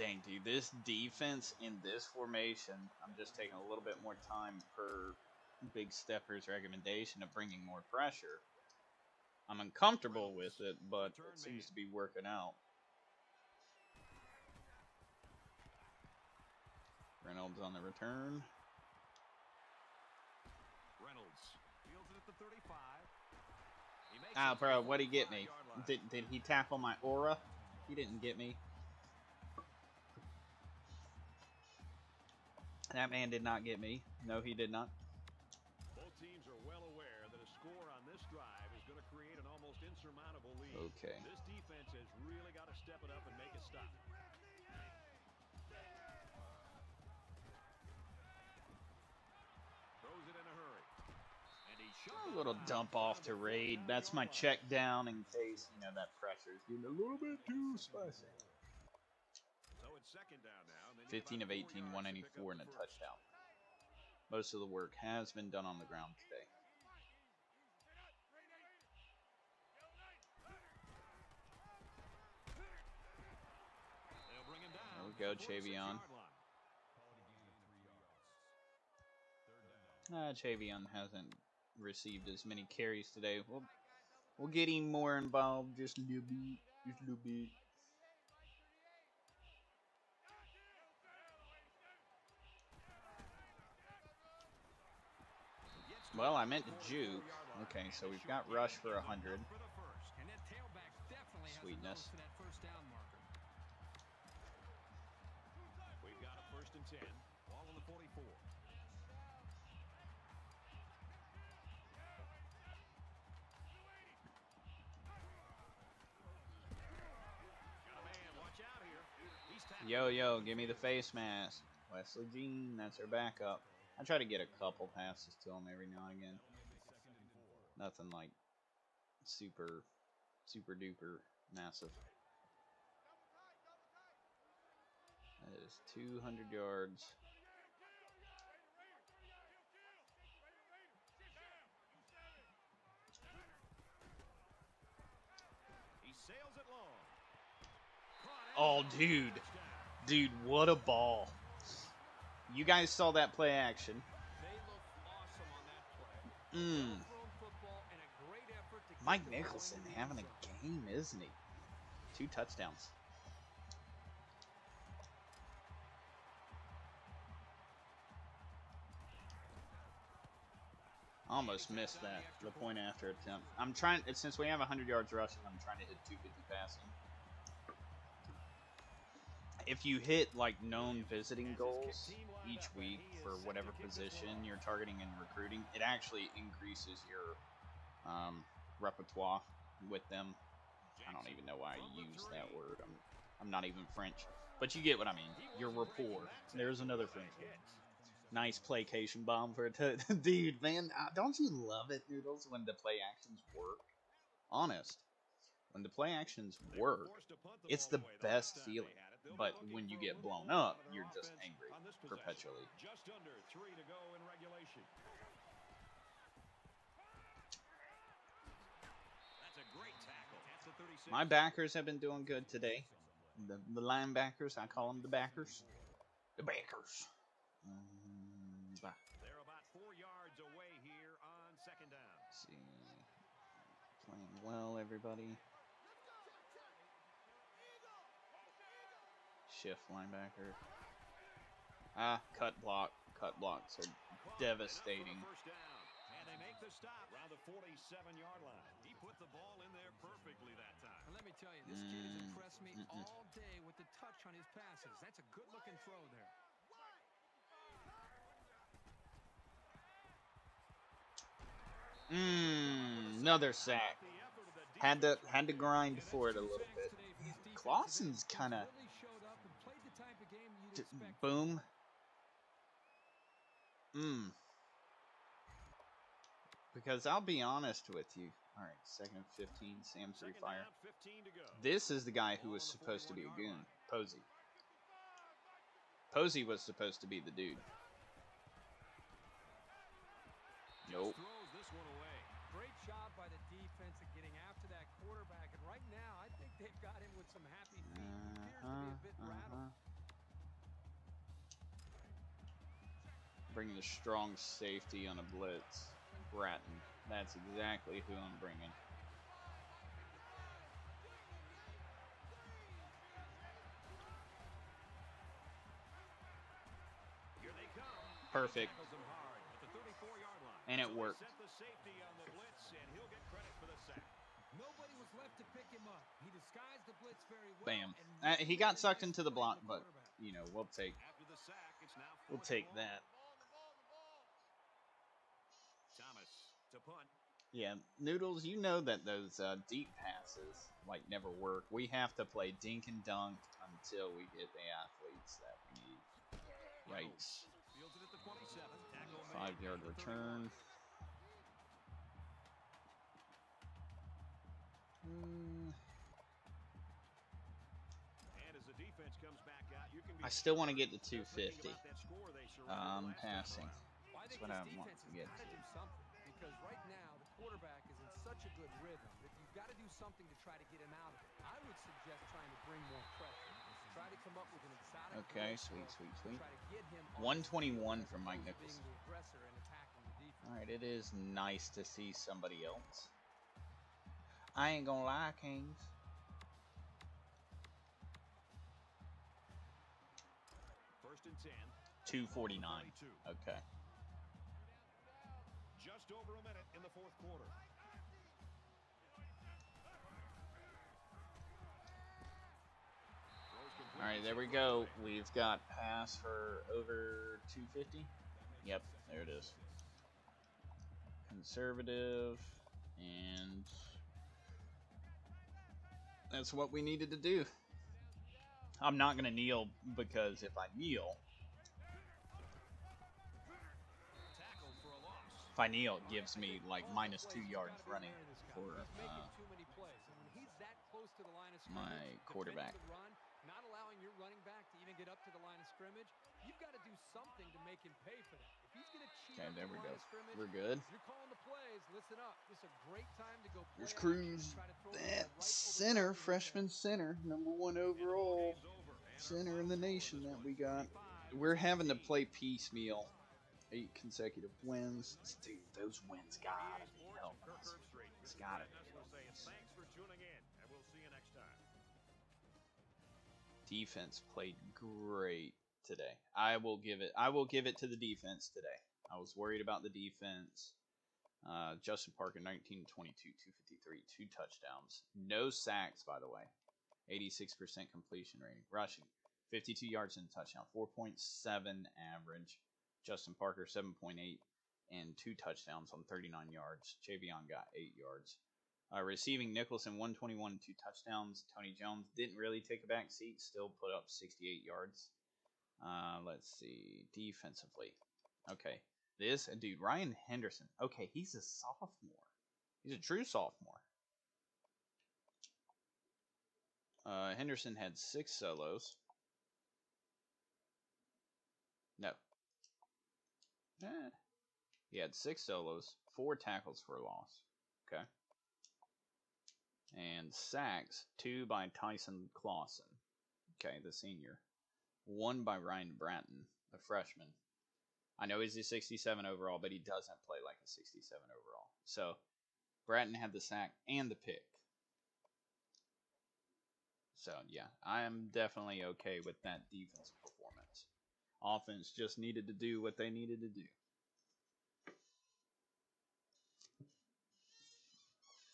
Speaker 1: Dang, dude, this defense in this formation, I'm just taking a little bit more time per Big Stepper's recommendation of bringing more pressure. I'm uncomfortable with it, but it seems to be working out. Reynolds on the return.
Speaker 3: Reynolds fields it at the 35.
Speaker 1: Ah,
Speaker 3: it
Speaker 1: bro, what'd he get me? Did, did he tackle my aura? He didn't get me. That man did not get me. No, he did not.
Speaker 3: Both teams are well aware that a score on this drive is going to create an almost insurmountable lead.
Speaker 1: Okay.
Speaker 3: This defense has really got to step it up and make a stop. Throws it in a hurry. And he
Speaker 1: A little dump off to Raid. That's my check down in case, you know, that pressure is getting a little bit too spicy.
Speaker 3: So it's second down now. And they need
Speaker 1: 15 of
Speaker 3: about
Speaker 1: 18,
Speaker 3: four yards to pick up
Speaker 1: 194 and a touchdown. Most of the work has been done on the ground today. There we go, Chavion. Uh, Chavion hasn't received as many carries today. We'll, we'll get him more involved just a little bit. Just a little bit. Well, I meant to juke. Okay, so we've got rush for
Speaker 3: is
Speaker 1: 100.
Speaker 3: enough for the first.
Speaker 5: And that tailback's definitely
Speaker 1: sweetness.
Speaker 5: To that first down marker.
Speaker 3: We've got a first and 10. Ball on the 44. Got a man. Watch out here. He's tackled.
Speaker 1: Yo, yo, give me the face mask. Wesley Jean, that's her backup. I try to get a couple passes to him every now and again. Nothing like super, super duper massive. That is 200 yards.
Speaker 3: He sails it long.
Speaker 1: Oh, dude. Dude, what a ball. You guys saw that play action.
Speaker 5: They look awesome on that play.
Speaker 1: Mm.
Speaker 5: And a great effort to
Speaker 1: Mike
Speaker 5: get the ball
Speaker 1: Nicholson having a game, isn't he? Two touchdowns. Almost missed that, the point after attempt. I'm trying, since we have 100 yards rushing, I'm trying to hit 250 passing. If you hit like known visiting goals each week for whatever position you're targeting in recruiting, it actually increases your um, repertoire with them. I don't even know why I use that word. I'm, I'm not even French. But you get what I mean. Your rapport. There's another French word. Nice play action bomb for a dude, man. Don't you love it, Noodles, when the play actions work? Honest, when the play actions work, it's the best feeling.
Speaker 3: Had it. They'll be
Speaker 1: But when you get blown up,
Speaker 3: out of their
Speaker 1: you're just angry
Speaker 3: on this possession.
Speaker 1: perpetually.
Speaker 3: Just under three to go in regulation. That's a great tackle. That's a 36.
Speaker 1: My backers have been doing good today. The, the linebackers, I call them the backers. The backers. Um, bah,
Speaker 3: They're about four yards away here on second down.
Speaker 1: let's see. Playing well, everybody. Shift linebacker. Ah, cut block. Cut blocks are devastating.
Speaker 3: enough for a First down. And they make the stop around the 47-yard line. He put the ball in there perfectly that time.
Speaker 5: And let me tell you, this kid has
Speaker 1: Mm,
Speaker 5: impressed me
Speaker 1: mm-mm.
Speaker 5: all day with the touch on his passes. That's a good-looking throw there.
Speaker 1: Mmm, another sack.
Speaker 3: The effort of the
Speaker 1: Had to had to grind for it a little bit.
Speaker 5: today for this defensive
Speaker 1: Clausen's kind of
Speaker 5: Really showed up and played the type of game you'd
Speaker 1: D-
Speaker 5: expect.
Speaker 1: Boom. Mmm. Because I'll be honest with you. All right, second and 15, Sam three fire.
Speaker 3: down, 15 to go.
Speaker 1: This is the guy who was supposed to be a goon, Posey. Posey was supposed to be the dude. Nope.
Speaker 3: This one away.
Speaker 5: Great job by the defense at getting after that quarterback. And right now, I think they've got him with some happy feet. He appears to be
Speaker 1: Uh-huh,
Speaker 5: a bit rattled.
Speaker 1: Bringing the strong safety on a blitz. Bratton. That's exactly who I'm bringing.
Speaker 3: Here they come.
Speaker 1: Perfect.
Speaker 3: Tackles him hard at the 34-yard line.
Speaker 1: And it worked.
Speaker 3: Set the safety on the blitz, and he'll get credit for the sack.
Speaker 5: Nobody was left to pick him up. He disguised the blitz very well.
Speaker 1: Bam. Uh, he got sucked into the block, but you know we'll take
Speaker 3: sack,
Speaker 1: we'll take that.
Speaker 3: Thomas to punt.
Speaker 1: Yeah, noodles. You know that those uh, deep passes like never work. We have to play dink and dunk until we get the athletes that we need. Right.
Speaker 3: It at the 27. Tackle made
Speaker 1: Five yard
Speaker 3: at the 31.
Speaker 1: return. Mm, I still want to get to 250.
Speaker 3: about that score they surrendered
Speaker 1: Um, passing. That's what I want to get
Speaker 5: to such a good rhythm that you've got to do something to try to get him out of it. I would suggest trying to bring more pressure. Try to come up with an exotic
Speaker 1: Okay, sweet, sweet, sweet.
Speaker 5: Try to get him
Speaker 1: 121
Speaker 5: heels
Speaker 1: from Mike Nichols.
Speaker 5: being the aggressor and attacking the defense.
Speaker 1: All right, it is nice to see somebody else. I ain't gonna lie, Kings.
Speaker 3: First and 10.
Speaker 1: 249. Okay.
Speaker 3: Just over a minute in the fourth quarter.
Speaker 1: All right, there we go. We've got pass for over 250. Yep, there it is. Conservative, and that's what we needed to do. I'm not gonna kneel because if I kneel,
Speaker 3: Tackle for a loss.
Speaker 1: if I kneel, it gives me like minus two yards running for uh,
Speaker 5: too many get up to the line of scrimmage, you've got to do something to make him pay for that. If he's going to cheat
Speaker 1: Okay,
Speaker 5: up
Speaker 1: there
Speaker 5: the
Speaker 1: we go.
Speaker 5: scrimmage,
Speaker 1: We're good.
Speaker 5: You're calling the plays. Listen up. This is a great time to go.
Speaker 1: Here's
Speaker 5: play action
Speaker 1: Cruz.
Speaker 5: try to throw the
Speaker 1: That
Speaker 5: right
Speaker 1: center,
Speaker 5: top of the
Speaker 1: freshman center, number one overall center in the nation that we got. We're having to play piecemeal. Eight consecutive wins. Dude, those wins gotta be helping us. It's gotta be Defense played great today. I will give it. I will give it to the defense today. I was worried about the defense. Uh, Justin Parker, 19 22, 253, two touchdowns. No sacks, by the way. 86% completion rating. Rushing, 52 yards and a touchdown. 4.7 average. Justin Parker, 7.8, and two touchdowns on 39 yards. Javion got 8 yards. Uh, receiving Nicholson, 121, and two touchdowns. Tony Jones didn't really take a back seat, still put up 68 yards. Uh, let's see. Defensively. Okay. This, uh, dude, Ryan Henderson. Okay, he's a sophomore. He's a true sophomore. Uh, Henderson had six solos. No. Eh. He had six solos, four tackles for a loss. Okay. And sacks, two by Tyson Clausen. Okay, the senior. One by Ryan Bratton, the freshman. I know he's a 67 overall, but he doesn't play like a 67 overall. So, Bratton had the sack and the pick. So, yeah, I am definitely okay with that defensive performance. Offense just needed to do what they needed to do.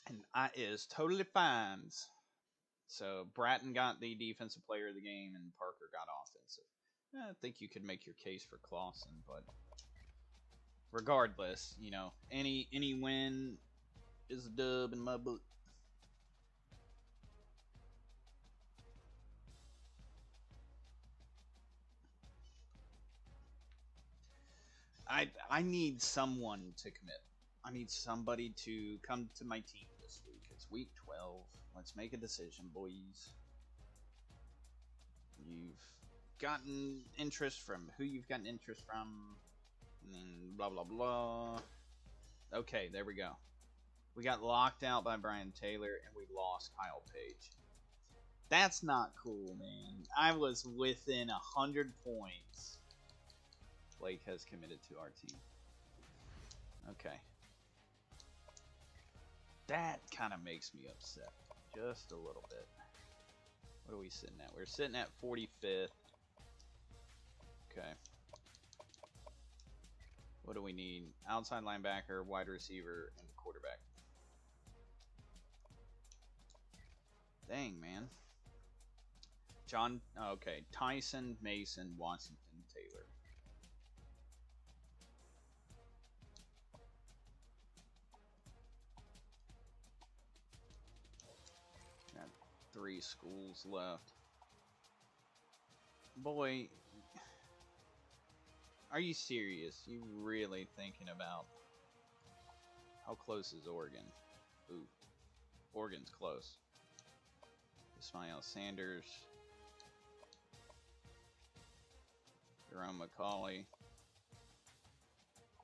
Speaker 1: And I is totally fine. So Bratton got the defensive player of the game, and Parker got offensive. I think you could make your case for Clausen, but regardless, you know, any any win is a dub in my book. I I need someone to commit. I need somebody to come to my team. It's week 12. Let's make a decision, boys. You've gotten interest from who you've gotten interest from, and blah blah blah. Okay, there we go. We got locked out by Brian Taylor, and we lost Kyle Page. That's not cool, man. I was within a hundred points. Blake has committed to our team. Okay. That kind of makes me upset. Just a little bit. What are we sitting at? We're sitting at 45th. Okay. What do we need? Outside linebacker, wide receiver, and quarterback. Dang, man. John, oh, okay. Tyson, Mason, Washington, three schools left. Boy, are you serious? You really thinking about how close is Oregon? Ooh, Oregon's close. Ismail Sanders, Jerome McCauley.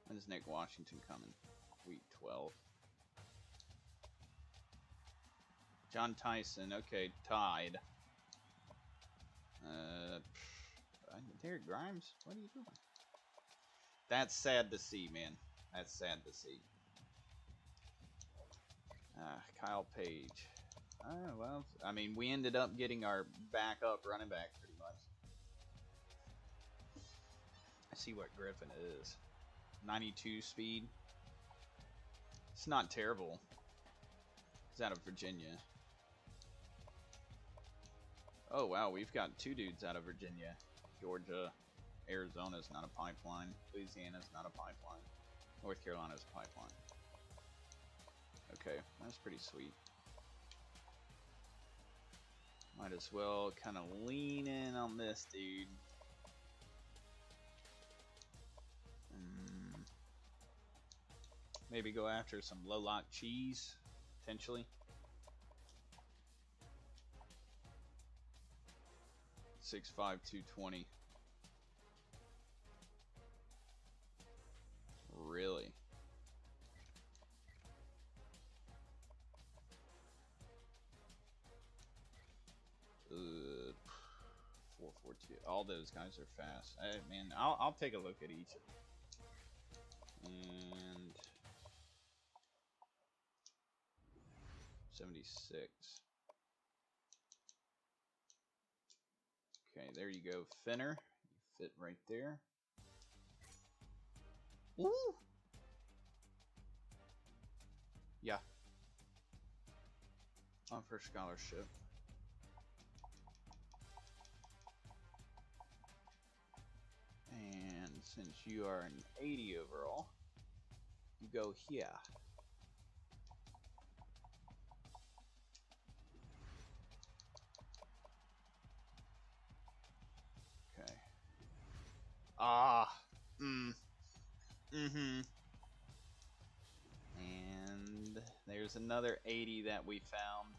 Speaker 1: When's Nick Washington coming? Week 12. John Tyson, okay, tied. Uh, Derek Grimes, what are you doing? That's sad to see, man. That's sad to see. Uh, Kyle Page. Uh, well, I mean, we ended up getting our backup running back pretty much. I see what Griffin is. 92 speed. It's not terrible. He's out of Virginia. Oh wow, we've got two dudes out of Virginia. Georgia, Arizona's not a pipeline. Louisiana's not a pipeline. North Carolina's a pipeline. Okay, that's pretty sweet. Might as well kind of lean in on this dude. Mm. Maybe go after some low lock cheese, potentially. Six five two twenty. Really? Uh, 442. All those guys are fast. I, man, I'll, I'll take a look at each. And... 76. Okay, there you go, thinner. You fit right there. Woo! Yeah. On for scholarship. And since you are an 80 overall, you go here. Ah. Mm. Mm-hmm. And there's another 80 that we found.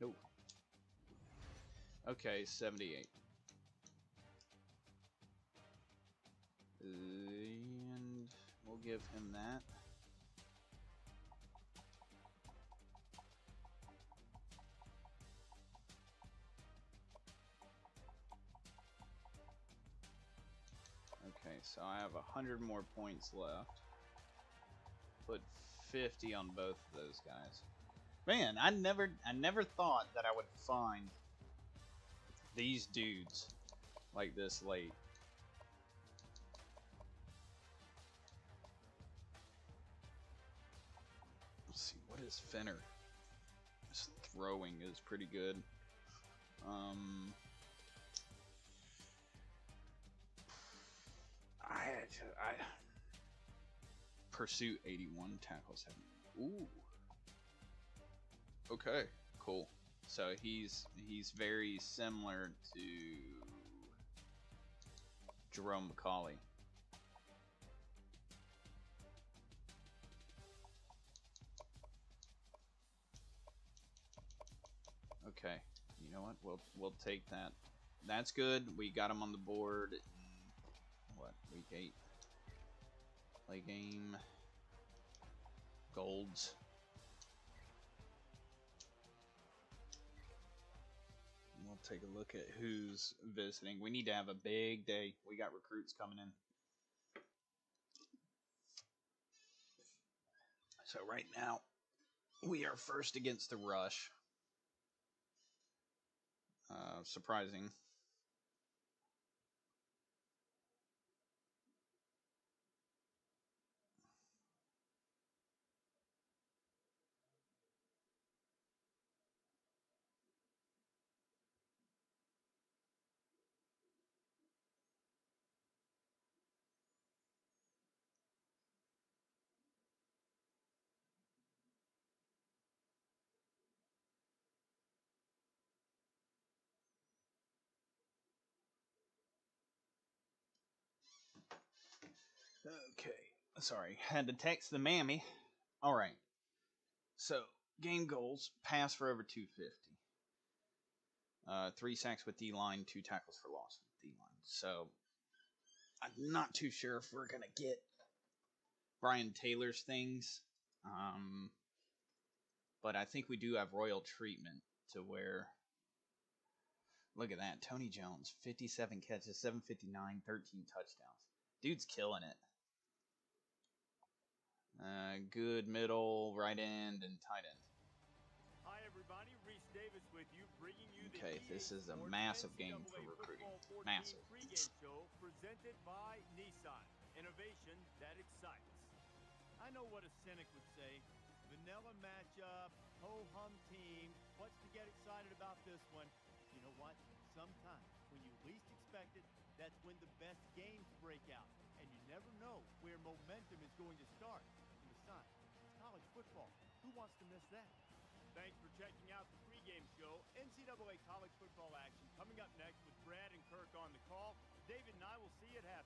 Speaker 1: Nope. Okay, 78. And we'll give him that. Okay, so I have a hundred more points left. Put 50 on both of those guys. Man, I never I never thought that I would find these dudes like this late. Is Finner? His throwing is pretty good. Um I, I pursuit 81 tackle 7. Ooh. Okay, cool. So he's he's very similar to Jerome McCauley. Okay, you know what? We'll we'll take that. That's good. We got him on the board. What week eight? Play game. Golds. We'll take a look at who's visiting. We need to have a big day. We got recruits coming in. So right now, we are first against the rush. Uh, surprising. Okay. Sorry. Had to text the mammy. All right. So, game goals pass for over 250. Uh, three sacks with D line, two tackles for loss with D line. So, I'm not too sure if we're going to get Brian Taylor's things. Um, but I think we do have royal treatment to where. Look at that. Tony Jones, 57 catches, 759, 13 touchdowns. Dude's killing it. Uh, good middle, right end, and tight end.
Speaker 2: Hi, everybody. Reese Davis with you, bringing you the
Speaker 1: Okay, this is a massive game for recruiting. Massive.
Speaker 2: Show presented by Nissan. Innovation that excites. I know what a cynic would say. Vanilla matchup, ho-hum team. What's to get excited about this one? You know what? Sometimes when you least expect it, that's when the best games break out. And you never know where momentum is going to start. Football. Who wants to miss that? Thanks for checking out the pregame show. NCAA college football action coming up next with Brad and Kirk on the call. David and I will see it at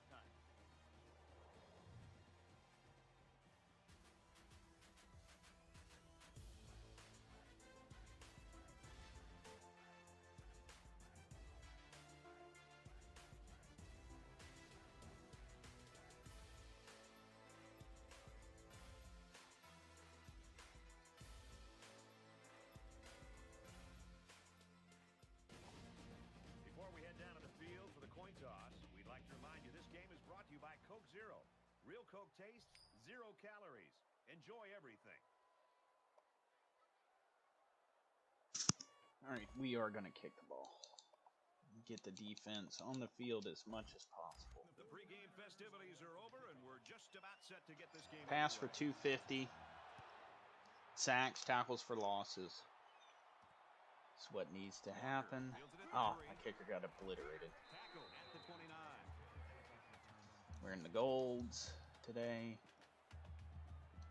Speaker 3: Enjoy everything.
Speaker 1: All right, we are gonna kick the ball. Get the defense on the field as much as possible.
Speaker 3: The pregame festivities are over, and we're just about set to get this game.
Speaker 1: Pass for 250. Sacks, tackles for losses. That's what needs to happen. Oh, my kicker got obliterated.
Speaker 3: Tackle at the 29.
Speaker 1: We're in the golds today.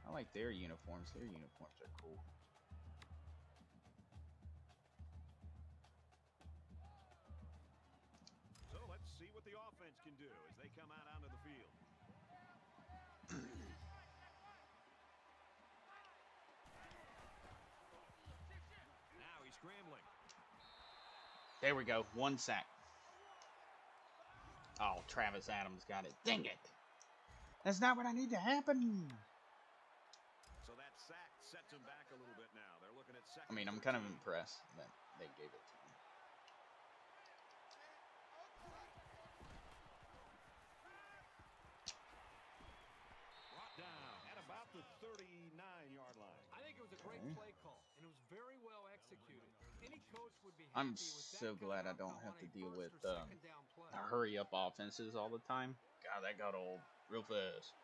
Speaker 1: I like their uniforms. Their uniforms are cool.
Speaker 3: So let's see what the offense can do as they come out onto the field. now he's scrambling.
Speaker 1: There we go. One sack. Oh, Travis Adams got it. Dang it. That's not what I need to happen.
Speaker 3: So that sack sets him back a little bit now. They're looking at second.
Speaker 1: I mean, I'm kind of impressed that they gave it to him.
Speaker 3: Brought down at about the 39-yard line.
Speaker 5: I think it was a great
Speaker 1: Okay.
Speaker 5: play call, and it was very well executed. Any coach would be
Speaker 1: I'm
Speaker 5: with
Speaker 1: so
Speaker 5: kind
Speaker 1: glad I don't have to deal with, um,
Speaker 5: second down play.
Speaker 1: The hurry up offenses all the time. God, that got old real fast.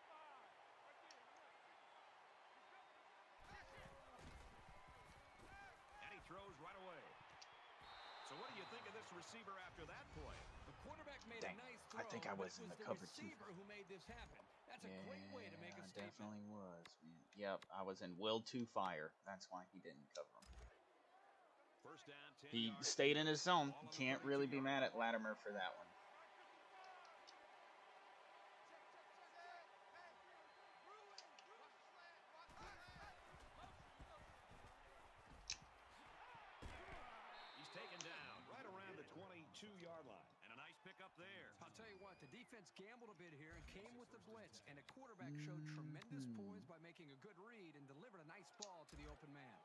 Speaker 3: And he throws right away. So what do you think of this receiver after that play?
Speaker 5: The quarterback made
Speaker 1: Dang,
Speaker 5: a nice
Speaker 1: I think I was in the
Speaker 5: the
Speaker 1: cover
Speaker 5: receiver who made this happen. That's a
Speaker 1: yeah,
Speaker 5: great way to make a
Speaker 1: I
Speaker 5: statement.
Speaker 1: definitely was. Man. Yep, I was in Will to fire. That's why he didn't cover him.
Speaker 3: First down,
Speaker 1: He
Speaker 3: yards.
Speaker 1: stayed in his zone. Can't really be mad at Latimer for that one.
Speaker 3: He's taken down right around the 22-yard line. And a nice pickup there.
Speaker 5: I'll tell you what, the defense gambled a bit here and came with the blitz, and the quarterback showed tremendous
Speaker 1: Mhm.
Speaker 5: poise by making a good read and delivered a nice ball to the open man.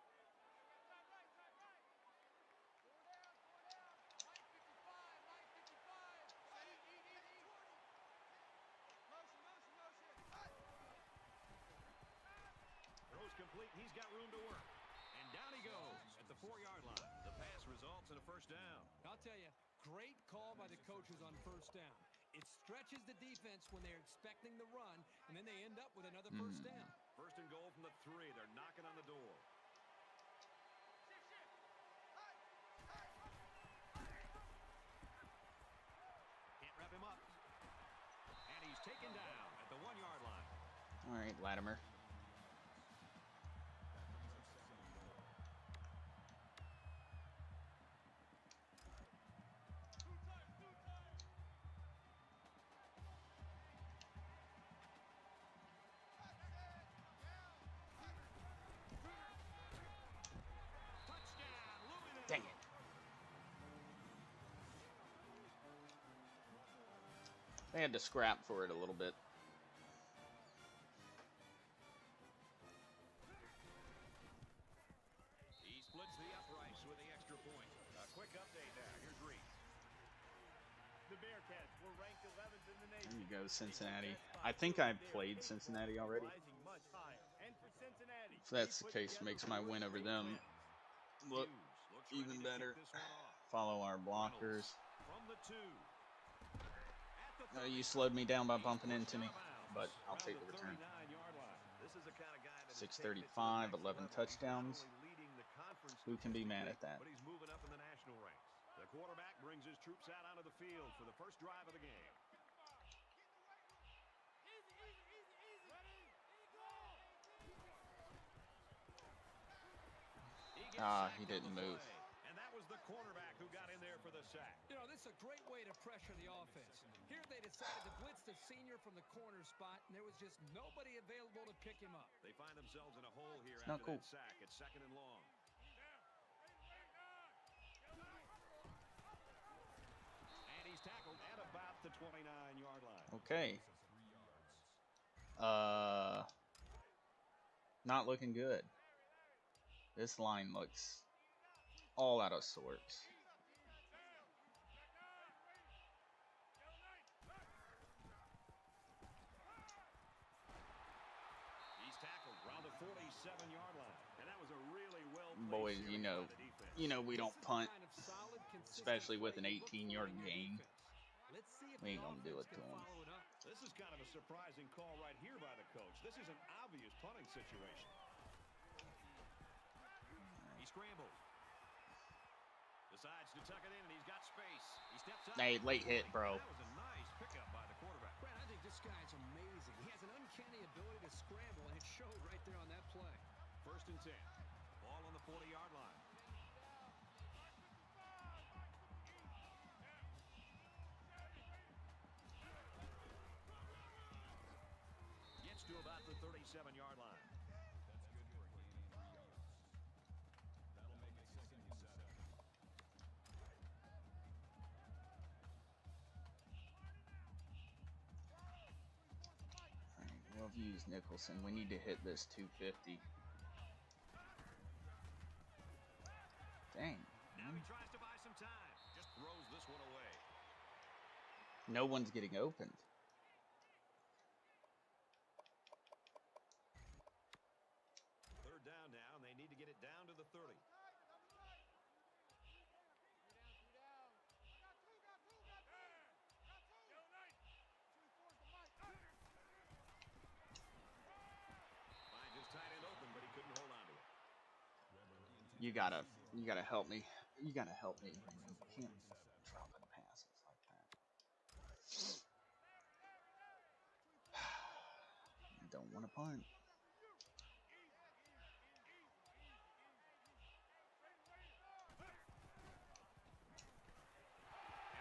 Speaker 3: Throws complete. He's got room to work. And down he goes at the four-yard line. The pass results in a first down.
Speaker 5: I'll tell you, great call by the coaches on first down. It stretches the defense when they're expecting the run, and then they end up with another first
Speaker 1: Mm.
Speaker 5: down.
Speaker 3: First and goal from the three. They're knocking on the door. Can't wrap him up. And he's taken down at the one-yard line.
Speaker 1: All right, Latimer. They had to scrap for it a little bit.
Speaker 3: He splits the uprights with the extra point. A quick update now. Here's Reese.
Speaker 2: The Bearcats were ranked 11th in the nation.
Speaker 1: There you go, Cincinnati. I think I've played Cincinnati already.
Speaker 2: Rising much higher. And for Cincinnati,
Speaker 1: If that's the case,
Speaker 2: together
Speaker 1: makes my win over them look
Speaker 3: Hughes looks ready
Speaker 1: even better.
Speaker 3: this one off.
Speaker 1: Follow our blockers.
Speaker 3: From the two. At the
Speaker 1: Uh, you slowed me down by bumping into me,
Speaker 3: out of bounds
Speaker 1: but I'll take the return.
Speaker 3: 39-yard line. This is the kind of guy that has taken it to the
Speaker 1: 635, 11
Speaker 3: level. He's not
Speaker 1: touchdowns.
Speaker 3: only leading the conference
Speaker 1: Who can be mad at that?
Speaker 3: But he's moving up in the national ranks. The quarterback brings his troops out onto the field for the first drive of the game.
Speaker 1: Ah, he didn't move.
Speaker 3: play. And that was the cornerback who got in there for the sack.
Speaker 5: You know, this is a great way to pressure the offense. Here they decided to blitz the senior from the corner spot, and there was just nobody available to pick him up.
Speaker 3: They find themselves in a hole here
Speaker 1: It's
Speaker 3: after
Speaker 1: cool.
Speaker 3: that sack. It's second and long. And he's tackled at about the 29-yard line.
Speaker 1: Okay. Uh, not looking good. This line looks all out of sorts.
Speaker 3: He's tackled around the 47-yard line. And that was a really well
Speaker 1: Boys, you know, you know we don't punt, especially with an 18-yard gain. We ain't gonna do it to 'em.
Speaker 3: This is kind of a surprising call right here by the coach. This is an obvious punting situation. He scrambles. Decides to tuck it in, and he's got space. He steps up.
Speaker 1: Hey, late hit, bro.
Speaker 3: That was a nice pickup by the quarterback.
Speaker 5: Brad, I think this guy's amazing. He has an uncanny ability to scramble, and it showed right there on that play.
Speaker 3: First and 10. Ball on the 40-yard line. Gets to about the 37-yard line.
Speaker 1: Alright, well views Nicholson. We need to hit this 250. Dang.
Speaker 3: Now he tries to buy some time. Just throws this one away.
Speaker 1: No one's getting opened.
Speaker 3: Third down now, and they need to get it down to the 30. Finds his tight end open, but he couldn't hold on to it.
Speaker 1: You gotta, you gotta help me. You gotta help me. You can't drop passes like that. Don't want to punt.
Speaker 3: And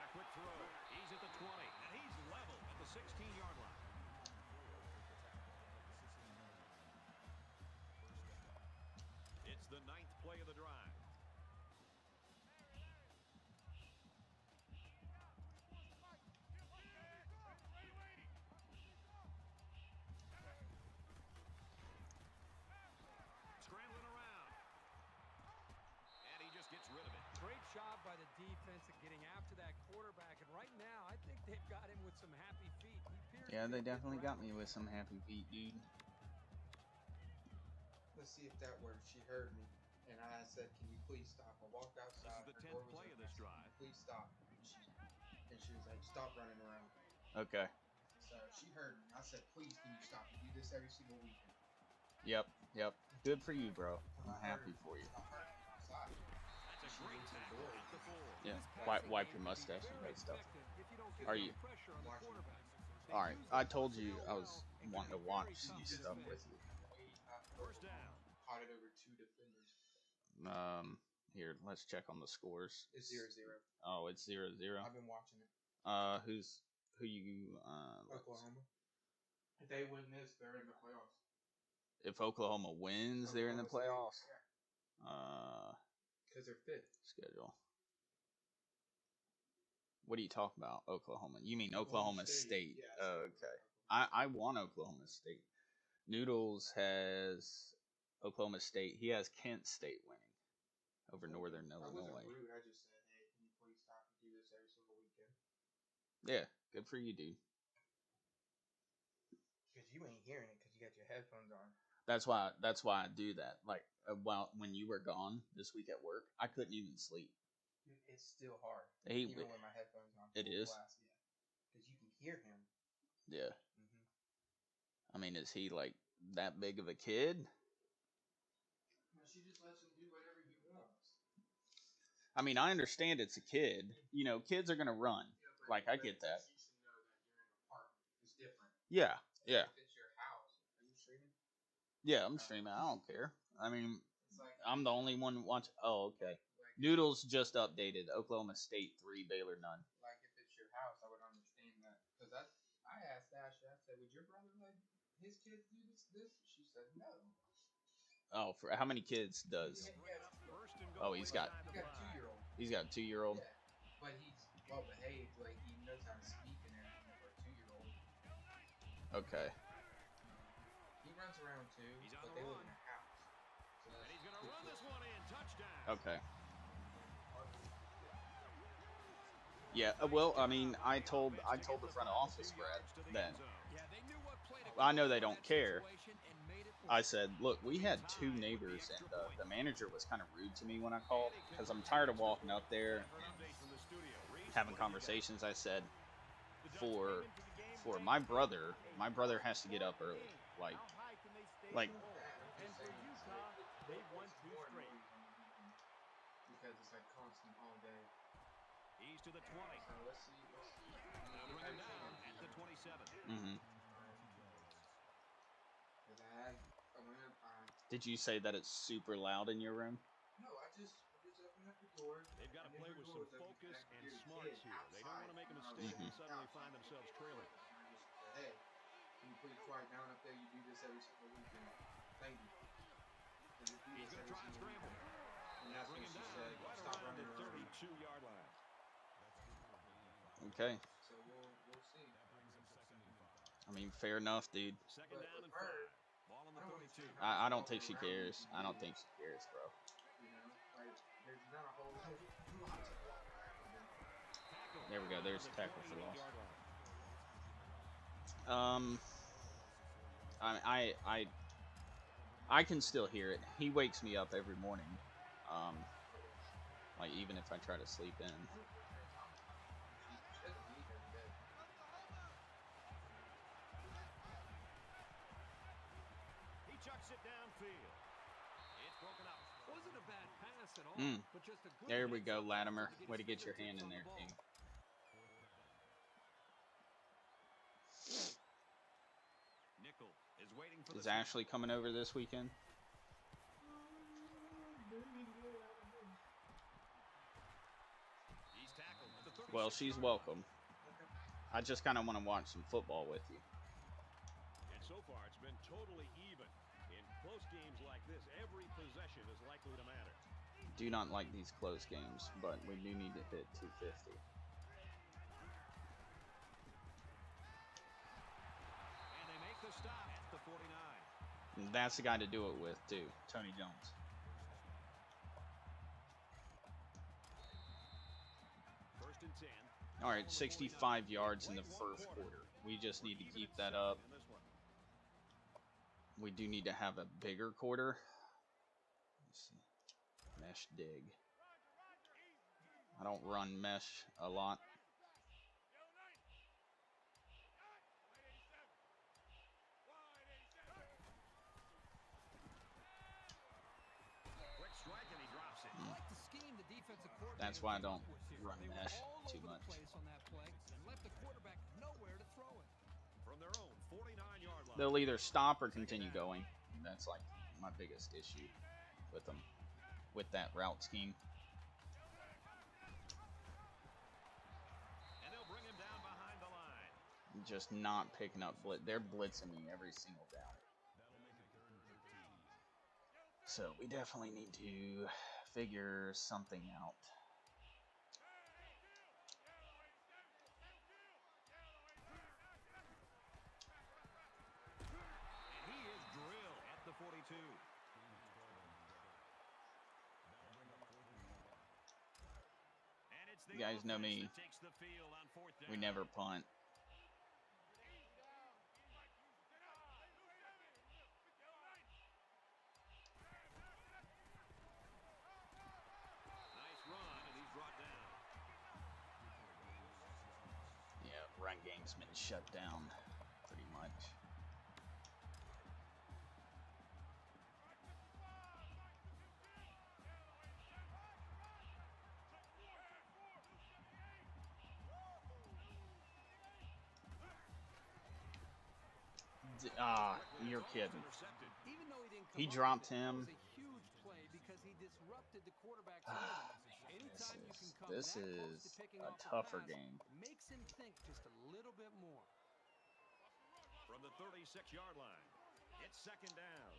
Speaker 3: a quick throw. He's at the 20, and he's level at the 16-yard line. It's the ninth play of the drive.
Speaker 1: Yeah,
Speaker 5: to
Speaker 1: they
Speaker 5: be getting
Speaker 1: definitely got me with some happy feet, dude.
Speaker 6: Let's see if that works. She heard me, and I said, "Can you please stop?" I walked outside.
Speaker 3: the 10th
Speaker 6: door was
Speaker 3: play of this drive.
Speaker 6: Please stop. And she, and she was like, "Stop running around."
Speaker 1: Okay.
Speaker 6: So she heard me. I said, "Please, can you stop? We do this every single weekend."
Speaker 1: Yep. Yep. Good for you, bro. I'm happy for you. Yeah. Wipe, wipe your mustache and great stuff.
Speaker 5: effective if you don't get
Speaker 1: Are you?
Speaker 5: pressure on the
Speaker 6: Watching.
Speaker 5: quarterback. They
Speaker 1: All right. I told you I was wanting to watch some stuff with you.
Speaker 3: First down.
Speaker 6: Caught it over two defenders.
Speaker 1: Um. Here, let's check on the scores.
Speaker 6: It's zero zero.
Speaker 1: Oh, it's zero zero.
Speaker 6: I've been watching it.
Speaker 1: Uh, who's who you uh?
Speaker 6: Oklahoma. If they win this, they're in the playoffs.
Speaker 1: If Oklahoma wins, they're in the playoffs.
Speaker 6: State,
Speaker 1: Uh,
Speaker 6: Yeah, because they're fifth.
Speaker 1: schedule. What do you talk about, Oklahoma? You mean Oklahoma, State?
Speaker 6: Yeah,
Speaker 1: Oh,
Speaker 6: so-
Speaker 1: okay. I I want Oklahoma State. Noodles has Oklahoma State. He has Kent State winning over Northern
Speaker 6: I
Speaker 1: Illinois.
Speaker 6: wasn't rude. I just said, "Hey, can you please stop and do this every single weekend?"
Speaker 1: Yeah, good for you, dude.
Speaker 6: Because you ain't hearing it because you got your headphones on.
Speaker 1: That's why. That's why I do that. Like, uh, while when you were gone this week at work, I couldn't even sleep.
Speaker 6: Dude, It's still hard.
Speaker 1: He,
Speaker 6: even with my headphones on.
Speaker 1: It
Speaker 6: blast, yeah. Because you can hear him.
Speaker 1: yeah.
Speaker 6: Mm-hmm.
Speaker 1: I mean, is he like that big of a kid?
Speaker 6: she just lets him do whatever he wants.
Speaker 1: I mean, I understand it's a kid. You know, kids are gonna run. Like, I get that.
Speaker 6: You should know that you're in an apartment. It's different.
Speaker 1: Yeah, yeah,
Speaker 6: If it's your house, are you streaming?
Speaker 1: Yeah. I'm streaming. I don't care. I mean, I'm the only one watch. Oh, okay. Noodles just updated. Oklahoma State three, Baylor none.
Speaker 6: like if it's your house, I would understand that. Because I, I asked Ashley, I said, would your brother let his kids do this? This? She said no.
Speaker 1: Oh, for how many kids does? Oh, he's got-
Speaker 3: He's
Speaker 6: got two year old.
Speaker 1: He's got a two year old.
Speaker 6: Yeah, but he's well behaved. Like he knows how to speak and everything for a two year old.
Speaker 1: Okay.
Speaker 6: He runs around too,
Speaker 3: He's on
Speaker 6: but
Speaker 3: the
Speaker 6: they live
Speaker 3: run.
Speaker 6: in a house. So
Speaker 3: And he's going to run
Speaker 6: for
Speaker 3: this one in. Touchdown.
Speaker 1: Okay. Yeah. uh, Well, I mean, I told I told the front office, Brad, that
Speaker 5: Yeah, they knew what play to
Speaker 1: I know they don't care.
Speaker 5: situation and made it
Speaker 1: I said, look, we had two neighbors, and uh, the manager was kind of rude to me when I called because I'm tired of walking up there having conversations. I said, for for my brother, my brother has to get up early. Like, like
Speaker 2: in the bowl? And for Utah, they've won two straight.
Speaker 6: because it's like constant all day.
Speaker 3: He's to the 20.
Speaker 6: So let's see.
Speaker 3: Now bring him down at the 27.
Speaker 1: hmm
Speaker 6: Cause I, I went up. I,
Speaker 1: did you say that it's super loud in your room?
Speaker 6: no, I just, I just opened up the door.
Speaker 3: They've got to play with some focus and smarts here. They don't want to make a
Speaker 6: outside,
Speaker 3: mistake and
Speaker 6: and
Speaker 3: suddenly find themselves trailing.
Speaker 6: And I just said, hey, can please quiet down up there? You do this every single weekend. Thank you. And you do
Speaker 3: He's
Speaker 6: this every
Speaker 3: try
Speaker 6: single
Speaker 3: scramble.
Speaker 6: weekend. And that's
Speaker 3: Bring
Speaker 6: when
Speaker 3: him
Speaker 6: she said, stop running around.
Speaker 3: 32 yard line.
Speaker 1: Okay.
Speaker 6: So we'll, we'll see.
Speaker 1: I mean, fair enough, dude.
Speaker 3: Second down and
Speaker 6: her,
Speaker 3: five. Ball on the
Speaker 6: I don't
Speaker 3: 32.
Speaker 1: I, I don't think she cares. I don't think she cares, bro.
Speaker 6: You know, like, there's not a whole lot of.
Speaker 1: There we go. There's
Speaker 3: On the
Speaker 1: tackle for
Speaker 3: 28
Speaker 1: loss. Um, I, I, I, I can still hear it. He wakes me up every morning. Um, like even if I try to sleep in.
Speaker 6: She doesn't leave every day.
Speaker 3: He chucks it downfield. It's broken up.
Speaker 5: Wasn't a bad pass at all,
Speaker 1: Mm.
Speaker 5: but just a good
Speaker 1: There we go, Latimer. Way to get your hand in there,
Speaker 5: ball.
Speaker 1: King.
Speaker 3: Is waiting
Speaker 1: Is
Speaker 3: the
Speaker 1: Ashley coming over this weekend?
Speaker 3: He's tackled at the 36
Speaker 1: Well, she's welcome. I just kind of want to watch some football with you.
Speaker 3: And so far, it's been totally even. In close games like this, every possession is likely to matter.
Speaker 1: Do not like these close games, but we do need to hit 250.
Speaker 3: And
Speaker 1: that's the guy to do it with too, Tony Jones.
Speaker 3: First and 10.
Speaker 1: All right, 65 yards in the first quarter. We just need to keep that up.
Speaker 3: In this one.
Speaker 1: We do need to have a bigger quarter. Let's see. Mesh dig. I don't run mesh a lot.
Speaker 3: Quick strike and he drops it.
Speaker 5: I like the scheme the defensive coordinator
Speaker 1: That's why I don't
Speaker 5: up with here.
Speaker 1: run
Speaker 5: They
Speaker 1: mesh too much.
Speaker 5: place on that play and left the quarterback nowhere to throw it.
Speaker 3: From their own 49 yard line.
Speaker 1: They'll either stop or continue going. That's like my biggest issue with them, with that route scheme.
Speaker 3: And they'll bring him down behind the line.
Speaker 1: Just not picking up blitz. They're blitzing me every single down. So we definitely need to figure something out.
Speaker 3: And he is drilled at the 42. And it's the
Speaker 1: You guys know me. We never punt. Ah, you're kidding.
Speaker 5: Even though he didn't come up
Speaker 1: dropped
Speaker 5: with
Speaker 1: him.
Speaker 5: It was a huge play because he disrupted the quarterback's.
Speaker 1: This
Speaker 5: Anytime you can
Speaker 1: is this
Speaker 5: that close to
Speaker 1: is a
Speaker 5: a
Speaker 1: tougher
Speaker 5: pass,
Speaker 1: game.
Speaker 5: Makes him think just a little bit more.
Speaker 3: From the 36-yard line. It's second down.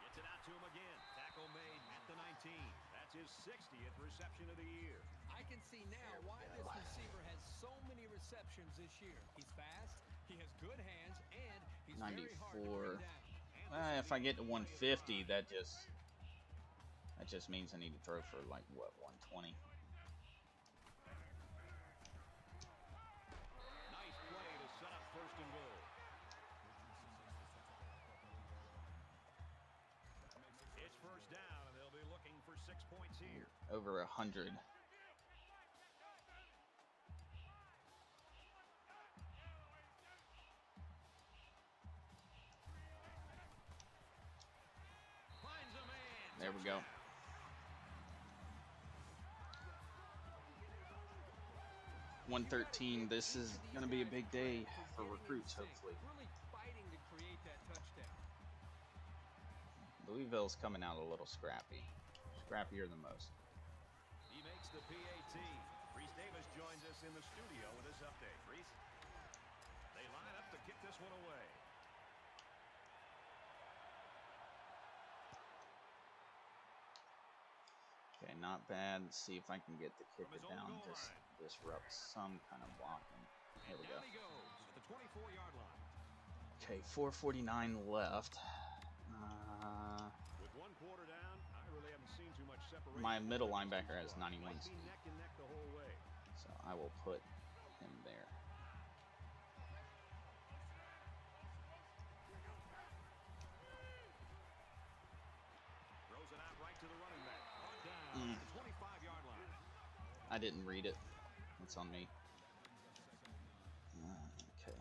Speaker 3: Gets it out to him again. Tackle made at the 19. That's his 60th reception of the year.
Speaker 5: I can see now why this receiver has so many receptions this year. He's fast, he has good hands, and he's very hard to
Speaker 1: 94. Uh, if I get to 150, that just that just means I need to throw for like what 120. Over a hundred. There we go. One thirteen. This is gonna be a big day for recruits, hopefully.
Speaker 5: To.
Speaker 1: Louisville's coming out a little scrappy, scrappier than most.
Speaker 3: Makes the PAT. Reese Davis joins us in the studio with this update. Reese? They line up to kick this one away.
Speaker 1: Okay, not bad. Let's see if I can get the kicker
Speaker 3: his own
Speaker 1: down. Dis- disrupt some kind of blocking. There
Speaker 3: And
Speaker 1: we go.
Speaker 3: down he goes at the 24-yard line.
Speaker 1: Okay, 449 left. Uh,
Speaker 3: With one quarter down, I really haven't seen too much separation.
Speaker 1: My middle linebacker has
Speaker 3: squads.
Speaker 1: 91
Speaker 3: Might be
Speaker 1: speed.
Speaker 3: neck and neck the whole way.
Speaker 1: so I will put him there.
Speaker 3: Throws it out right to the running back. Brought down
Speaker 1: Mm.
Speaker 3: at the 25-yard line.
Speaker 1: I didn't read it. It's on me. Uh, Okay.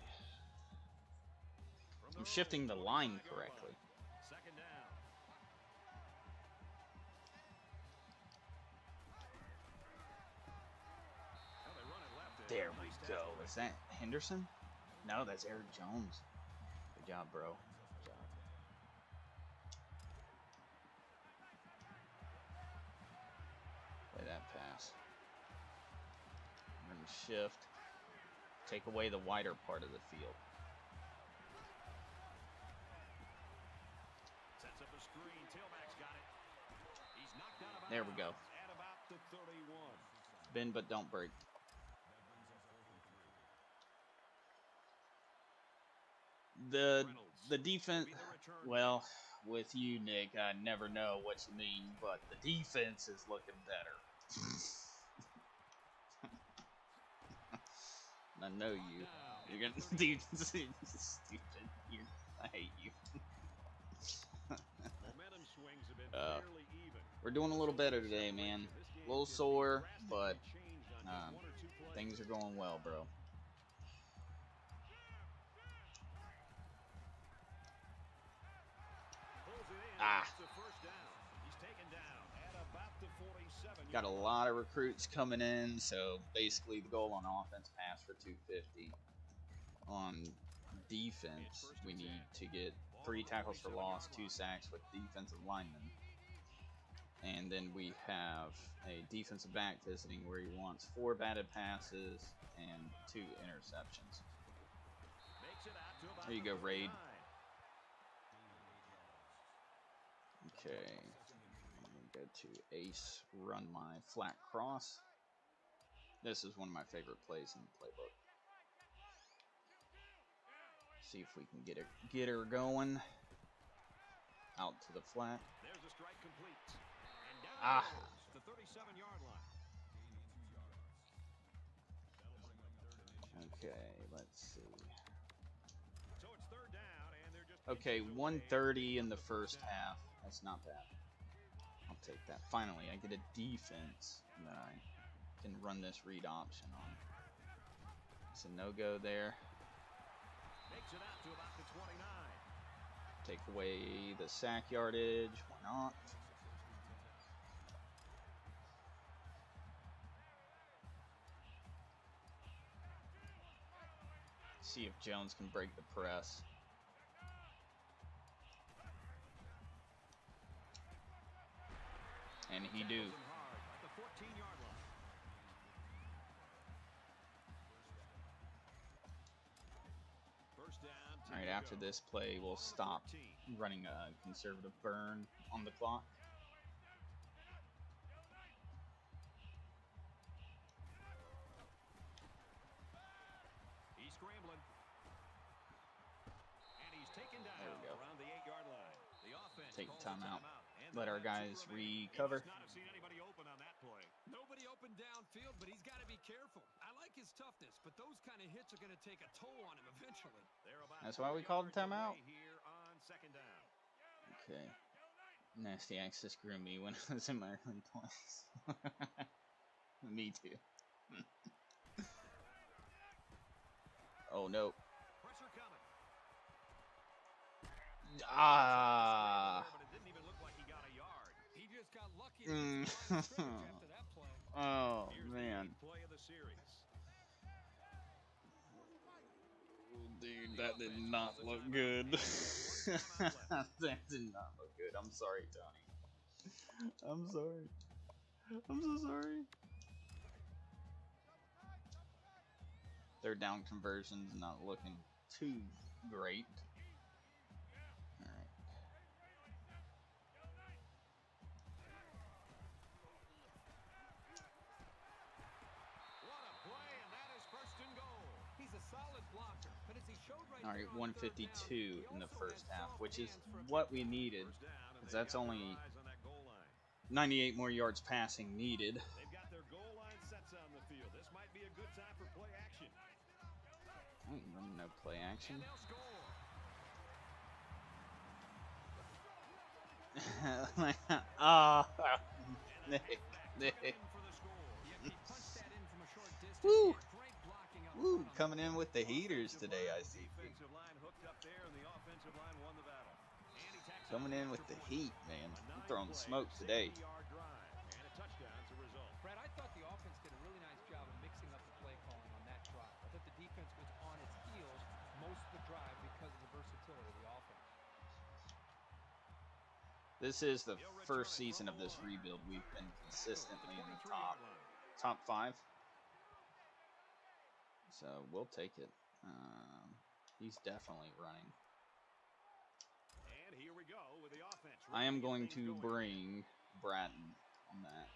Speaker 1: I'm shifting the line correctly. There we go. Is that Henderson? No, that's Eric Jones. Good job, bro. Good job. Play that pass. Run shift. Take away the wider part of the field.
Speaker 3: Sets up a screen. Tailback's got it. He's knocked out of
Speaker 1: There we go.
Speaker 3: At about the 31.
Speaker 1: Bend but don't break. The the defense
Speaker 3: Be the return
Speaker 1: well, with you, Nick, I never know what you mean, but the defense is looking better. I know you. You're gonna dude, stupid. You, I hate you.
Speaker 3: Momentum swings have been
Speaker 1: Uh. We're doing a little better today, man. A little sore, but um,
Speaker 3: one or two plays.
Speaker 1: things are going well, bro. Ah.
Speaker 3: 47.
Speaker 1: Got a lot of recruits coming in, so basically the goal on offense pass for 250. On defense, we need to get three tackles for loss, two sacks with defensive linemen. And then we have a defensive back visiting where he wants four batted passes and two interceptions.
Speaker 3: Makes it out to about
Speaker 1: There you go, Raid. Okay. I'm gonna go to Ace, run my flat cross. This is one of my favorite plays in the playbook. See if we can get her get her going. Out to the flat.
Speaker 3: There's a strike complete. And down
Speaker 1: Ah.
Speaker 3: the 37-yard line.
Speaker 1: Okay, let's see.
Speaker 3: So it's third down, and they're just
Speaker 1: Okay,
Speaker 3: inches
Speaker 1: 130 in the first half. That's not bad. I'll take that. Finally, I get a defense that I can run this read option on. It's a no-go there.
Speaker 3: Makes it out to about the 29.
Speaker 1: Take away the sack yardage. Why not? See if Jones can break the press. And he do.
Speaker 3: Tackles him hard at the 14-yard line. First down.
Speaker 1: All right, after this play, we'll stop running a conservative burn on the clock. Let our guys recover.
Speaker 3: not seen anybody open on that play.
Speaker 5: Nobody open downfield, but he's got to be careful. I like his toughness, but those kind of hits are going to take a toll on him eventually.
Speaker 1: That's why we called a
Speaker 3: yards away
Speaker 1: timeout?
Speaker 3: Here on second down.
Speaker 1: Okay. NastyAxis grew me when I was in my early 20s. me too. oh no.
Speaker 3: Pressure coming.
Speaker 1: Ah. Mm.
Speaker 5: play.
Speaker 1: Oh man.
Speaker 3: play of the series.
Speaker 1: Dude, that did not look good. that did not look good. I'm sorry, Tony. I'm sorry. I'm so sorry. Third down conversions not looking too great.
Speaker 5: Showed right
Speaker 1: Alright,
Speaker 5: there on third down,
Speaker 1: 152 in the first half, which is what we needed.
Speaker 3: First down, and
Speaker 1: 'cause
Speaker 3: they've
Speaker 1: that's only-
Speaker 3: eyes on that goal line.
Speaker 1: 98 more yards passing needed. No play action. Ah, Nick, Nick.
Speaker 3: in for the score.
Speaker 5: Yep, he punched that in from a short distance.
Speaker 1: Woo.
Speaker 5: He had great blocking up
Speaker 1: Woo,
Speaker 5: front on
Speaker 1: coming in with the heaters today, I see.
Speaker 3: defensive line hooked up there, and the offensive line won the battle. And he tacks
Speaker 1: Coming in with the heat, man.
Speaker 3: A
Speaker 1: I'm throwing
Speaker 3: nine-play,
Speaker 1: smoke today.
Speaker 3: 60-yard drive, and a touchdown to result.
Speaker 5: Brad, I thought the offense did a really nice job of mixing up the play calling on that drive. I thought the defense was on its heels most of the drive because of the versatility of the offense.
Speaker 1: This is the first season of this rebuild. We've been consistently in the top top five. So we'll take it. Um, he's definitely running.
Speaker 3: And here we go with the offense.
Speaker 1: I am going to bring Bratton on that.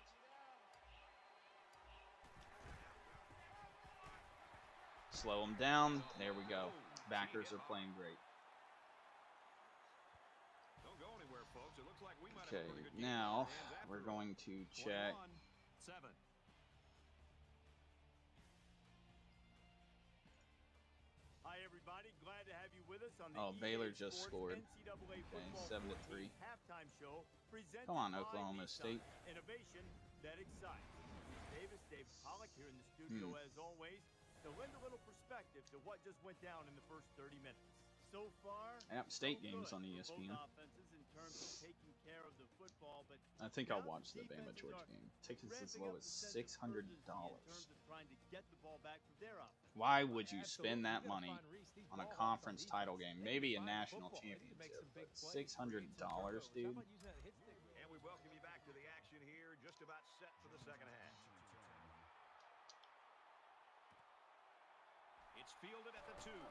Speaker 1: Slow him down. There we go. Backers are playing great.
Speaker 3: Don't go anywhere, folks. It looks like we might
Speaker 1: Okay,
Speaker 3: have a pretty good game
Speaker 1: now
Speaker 3: on our hands
Speaker 1: we're going to check.
Speaker 3: 21-7.
Speaker 2: Hi, on the
Speaker 1: Oh, Baylor just scored. Okay, 7 to 3.
Speaker 2: halftime show
Speaker 1: Come on, Oklahoma State.
Speaker 2: Innovation that excites. Davis, Dave Pollack here in the studio
Speaker 1: Hmm.
Speaker 2: as always to lend a little perspective to what just went down in the first 30 minutes. So far,
Speaker 1: App State
Speaker 2: so
Speaker 1: games on ESPN.
Speaker 2: In terms of taking care of the football, but
Speaker 1: I think I'll watch the Bama Georgia game. Tickets as low as
Speaker 2: the sense of
Speaker 1: six hundred
Speaker 2: urgency in
Speaker 1: dollars.
Speaker 2: terms of trying to get the ball back for their offense.
Speaker 1: Why would you spend that money
Speaker 5: find Reese. These
Speaker 1: on a conference title game? Maybe a national
Speaker 5: football. They can make
Speaker 1: championship,
Speaker 5: some big
Speaker 1: but
Speaker 5: plays,
Speaker 1: six hundred
Speaker 5: create some
Speaker 1: dollars, dude.
Speaker 5: about using that hit stick?
Speaker 3: And we welcome you back to the action here, just about set for the second half. It's fielded at the two.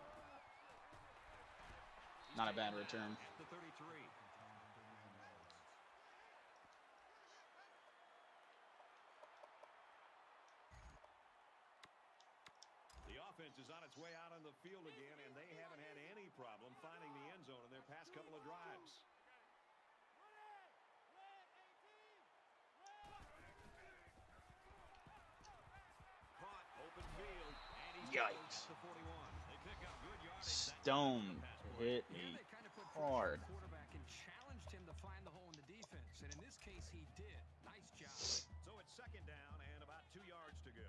Speaker 1: Not a bad return.
Speaker 3: The offense is on its way out on the field again, and they haven't had any problem finding the end zone in their past couple of drives. Caught, open field, and he's tackled
Speaker 1: Yikes.
Speaker 3: at the 41. They pick up good yardage that time
Speaker 1: Stone
Speaker 3: on the pass play.
Speaker 1: hit me
Speaker 5: they kind of put
Speaker 1: hard.
Speaker 5: pressure on the quarterback and challenged him to find the hole in the defense. and in this case, he did. Nice job.
Speaker 3: So it's second down and about two yards to go.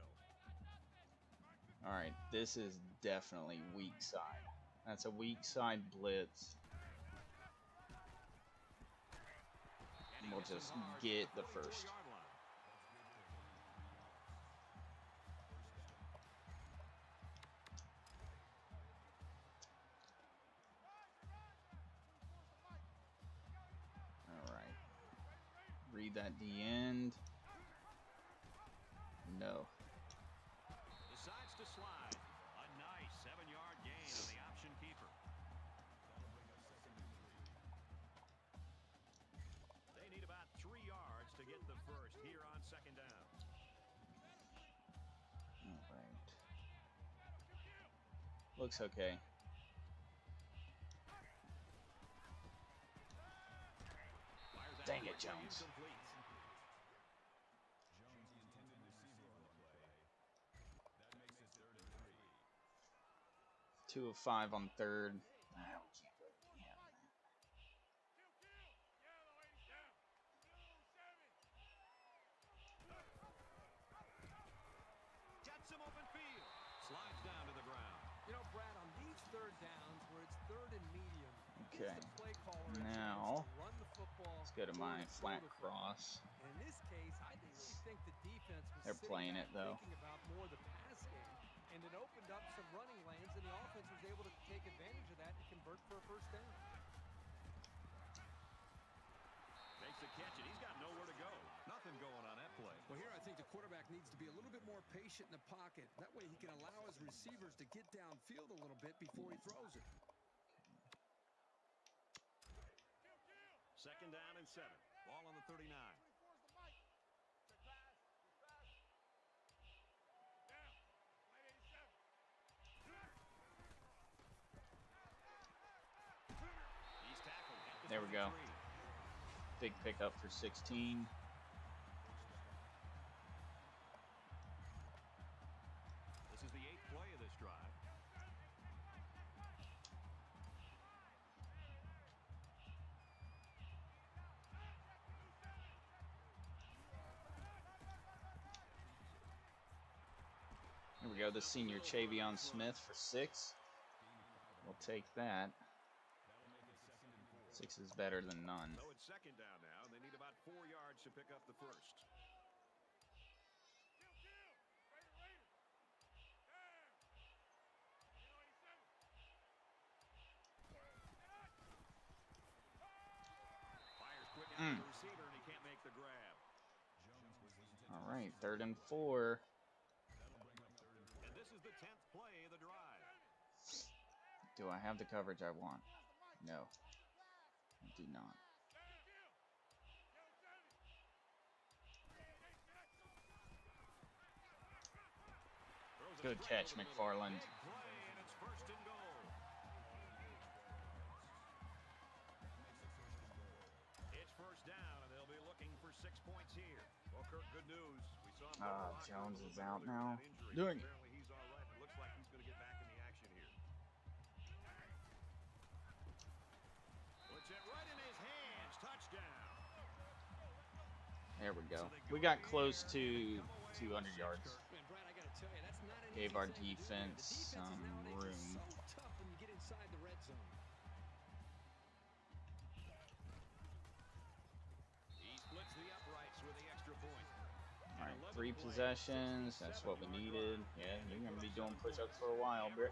Speaker 1: All right, this is definitely weak side. That's a weak side blitz.
Speaker 3: And
Speaker 1: We'll just get the first. Read that D end. No.
Speaker 3: Decides to slide. A nice seven-yard gain on the option keeper. They need about three yards to get the first here on second down.
Speaker 1: All right. Looks okay. Dang it, Jones. Two of five on third. We can't go D end.
Speaker 3: Gets him open field. Slides down to the ground.
Speaker 5: You know, Brad, on these third downs where it's third and medium,
Speaker 1: Okay.
Speaker 5: gives the play caller a
Speaker 1: Now,
Speaker 5: run the football
Speaker 1: Let's go to my flat cross.
Speaker 5: In this case, I really think the defense was
Speaker 1: They're playing it, though.
Speaker 5: thinking about more the pass game, and it opened up some running lanes, and the offense was able to take advantage of that and convert for a first down.
Speaker 3: Makes the catch, and he's got nowhere to go. Nothing going on that play.
Speaker 7: Well, here I think the quarterback needs to be a little bit more patient in the pocket. That way he can allow his receivers to get downfield a little bit before he throws it.
Speaker 3: Second down and seven. Ball on the 39. He's tackled at the
Speaker 1: There we go.
Speaker 3: 33.
Speaker 1: Big pickup for 16.
Speaker 3: This is the eighth play of this drive.
Speaker 1: Here we go, the senior Chavion Smith for six. We'll take that. Six is better than none.
Speaker 3: So it's second down now, they need about four yards to pick up the first. Fires quick out
Speaker 1: Mm.
Speaker 3: to the receiver, and he can't make the grab.
Speaker 1: All right, third and four.
Speaker 3: And this is the tenth play of the drive.
Speaker 1: Do I have the coverage I want? No. I do not. Good catch,
Speaker 3: over the middle.
Speaker 1: McFarland.
Speaker 3: Big play, and it's first and goal. It's first down, and they'll be looking for six points here. Well, Kirk, good news. We saw him go to the
Speaker 1: Ah, Jones is out now.
Speaker 3: with that injury.
Speaker 1: Doing it. There we go. We got close to 200 yards.
Speaker 7: To
Speaker 1: Gave our
Speaker 7: to
Speaker 1: defense some room.
Speaker 7: so tough when you get inside the red zone.
Speaker 3: He splits the uprights with the extra point.
Speaker 1: All right, three possessions. That's what we needed. Yeah, you're gonna be doing push-ups for a while, bro.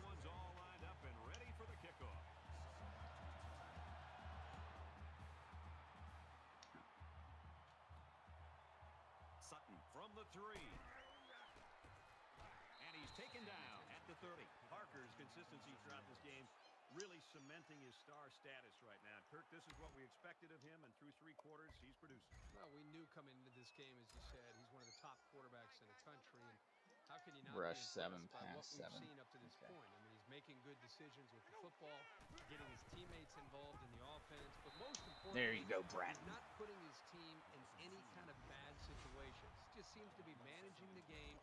Speaker 3: Consistency throughout this game really cementing his star status right now. Kirk, this is what we expected of him, and through three quarters, he's producing.
Speaker 5: Well, we knew coming into this game, as you said, he's one of the top quarterbacks in the country. And how can you not
Speaker 1: Rush
Speaker 5: be
Speaker 1: seven,
Speaker 5: impressed by what
Speaker 1: pass
Speaker 5: we've
Speaker 1: seven.
Speaker 5: seen up to this
Speaker 1: Okay.
Speaker 5: point? I mean, he's making good decisions with the football, getting his teammates involved in the offense, but most importantly,
Speaker 1: There you go,
Speaker 5: he's not putting his team in any kind of bad situations. Just seems to be managing the game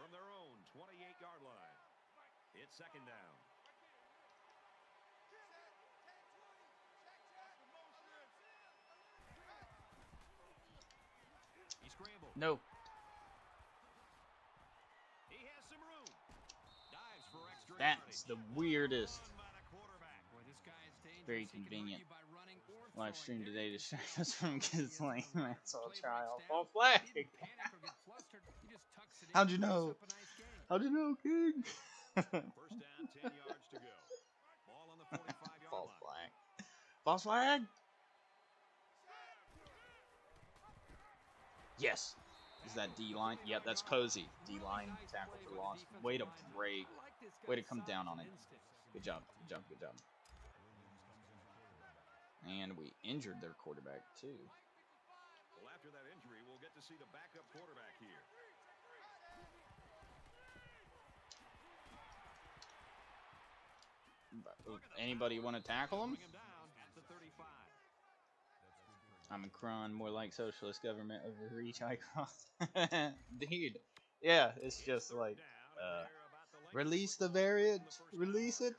Speaker 3: from their own 28-yard line. It's second down. He scrambled.
Speaker 1: No.
Speaker 3: He has some room. Dives for extra
Speaker 1: That's the weirdest. Very convenient. Live stream today to show us from Ghislaine. That's
Speaker 7: all
Speaker 1: trial.
Speaker 7: Ball
Speaker 1: flag. How'd you know?
Speaker 7: up a nice gain.
Speaker 1: How'd you know, King?
Speaker 3: First down, 10 yards to go. Ball on the 45-yard
Speaker 1: False flag. False flag. Yes. Is that D line? Yep, that's Posey. D line tackle for loss. Way to break.
Speaker 7: I like this
Speaker 1: Way to come down on it. Good job. Good job. Good job. And we injured their quarterback too.
Speaker 3: Well, after that injury, we'll get to see the backup quarterback here.
Speaker 1: Anybody want to tackle him?
Speaker 3: Bring him down at the 35.
Speaker 1: I'm a cron, more like socialist government overreach icon. Dude, yeah, it's just like, uh,
Speaker 3: and they're about the length of
Speaker 1: release the variant,
Speaker 3: in the first
Speaker 1: release it.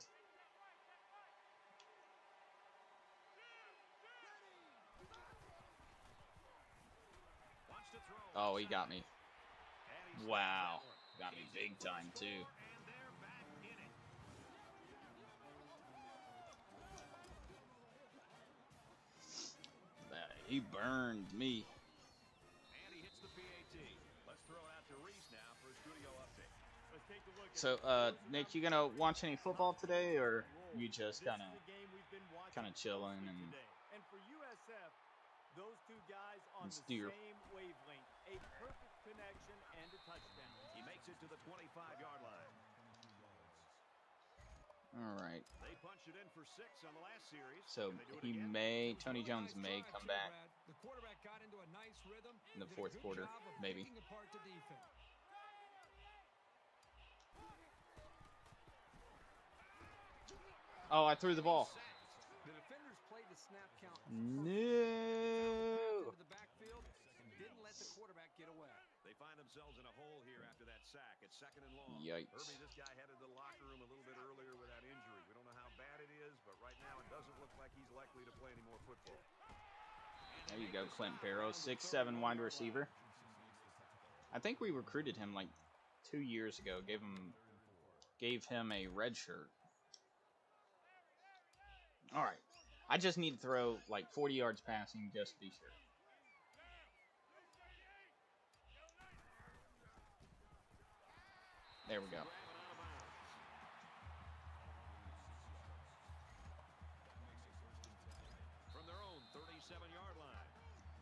Speaker 3: Wants to throw.
Speaker 1: Oh, he got me. Wow.
Speaker 3: snaps that one.
Speaker 1: Got me big
Speaker 3: in for the
Speaker 1: time, too. He burned me.
Speaker 3: And he hits the PAT. Let's throw it out to Reese now for a studio update.
Speaker 2: Let's take a look at
Speaker 1: So, uh, Nick, you gonna watch any football today, or you just
Speaker 2: This
Speaker 1: kind of?
Speaker 2: is the game we've been watching
Speaker 1: kinda chilling and-
Speaker 2: And for USF, those two guys on
Speaker 1: And
Speaker 2: the
Speaker 1: steer.
Speaker 2: same wavelength, a perfect connection and a touchdown.
Speaker 3: He makes it to the 25-yard line.
Speaker 1: All right.
Speaker 3: They punched it in for six on the last series.
Speaker 1: So
Speaker 3: Can they do it
Speaker 1: he
Speaker 3: again?
Speaker 1: may,
Speaker 7: It was a
Speaker 1: Tony Jones may come back.
Speaker 7: The quarterback got into a nice rhythm.
Speaker 1: In the fourth quarter, maybe.
Speaker 7: picking apart the defense.
Speaker 1: Oh, I threw the ball.
Speaker 7: The defenders played the snap count.
Speaker 1: No.
Speaker 7: into the backfield and didn't let the quarterback get away.
Speaker 3: They find themselves in a hole here after that sack. It's second and long.
Speaker 1: Yikes.
Speaker 3: Herbie, this guy headed to the locker room a little bit earlier with that injury. We don't know how bad it is, but right now it doesn't look like he's likely to play any more football.
Speaker 1: There you go, Clint Barrow, six seven wide receiver. I think we recruited him like two years ago. Gave him gave him a red shirt. All right, I just need to throw like 40 yards passing just to be sure. There we go.
Speaker 3: From their own 37-yard line.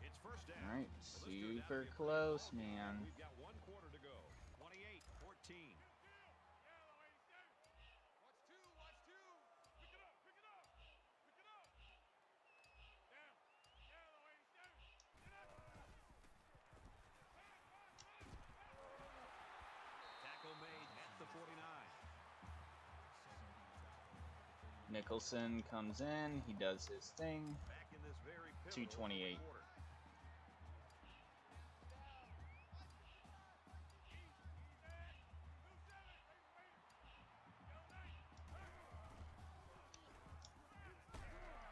Speaker 3: It's first down.
Speaker 1: All right,
Speaker 3: So let's go down
Speaker 1: super close,
Speaker 3: the ball game.
Speaker 1: man. Nicholson comes in, he does his thing.
Speaker 3: Back in this very
Speaker 1: 228.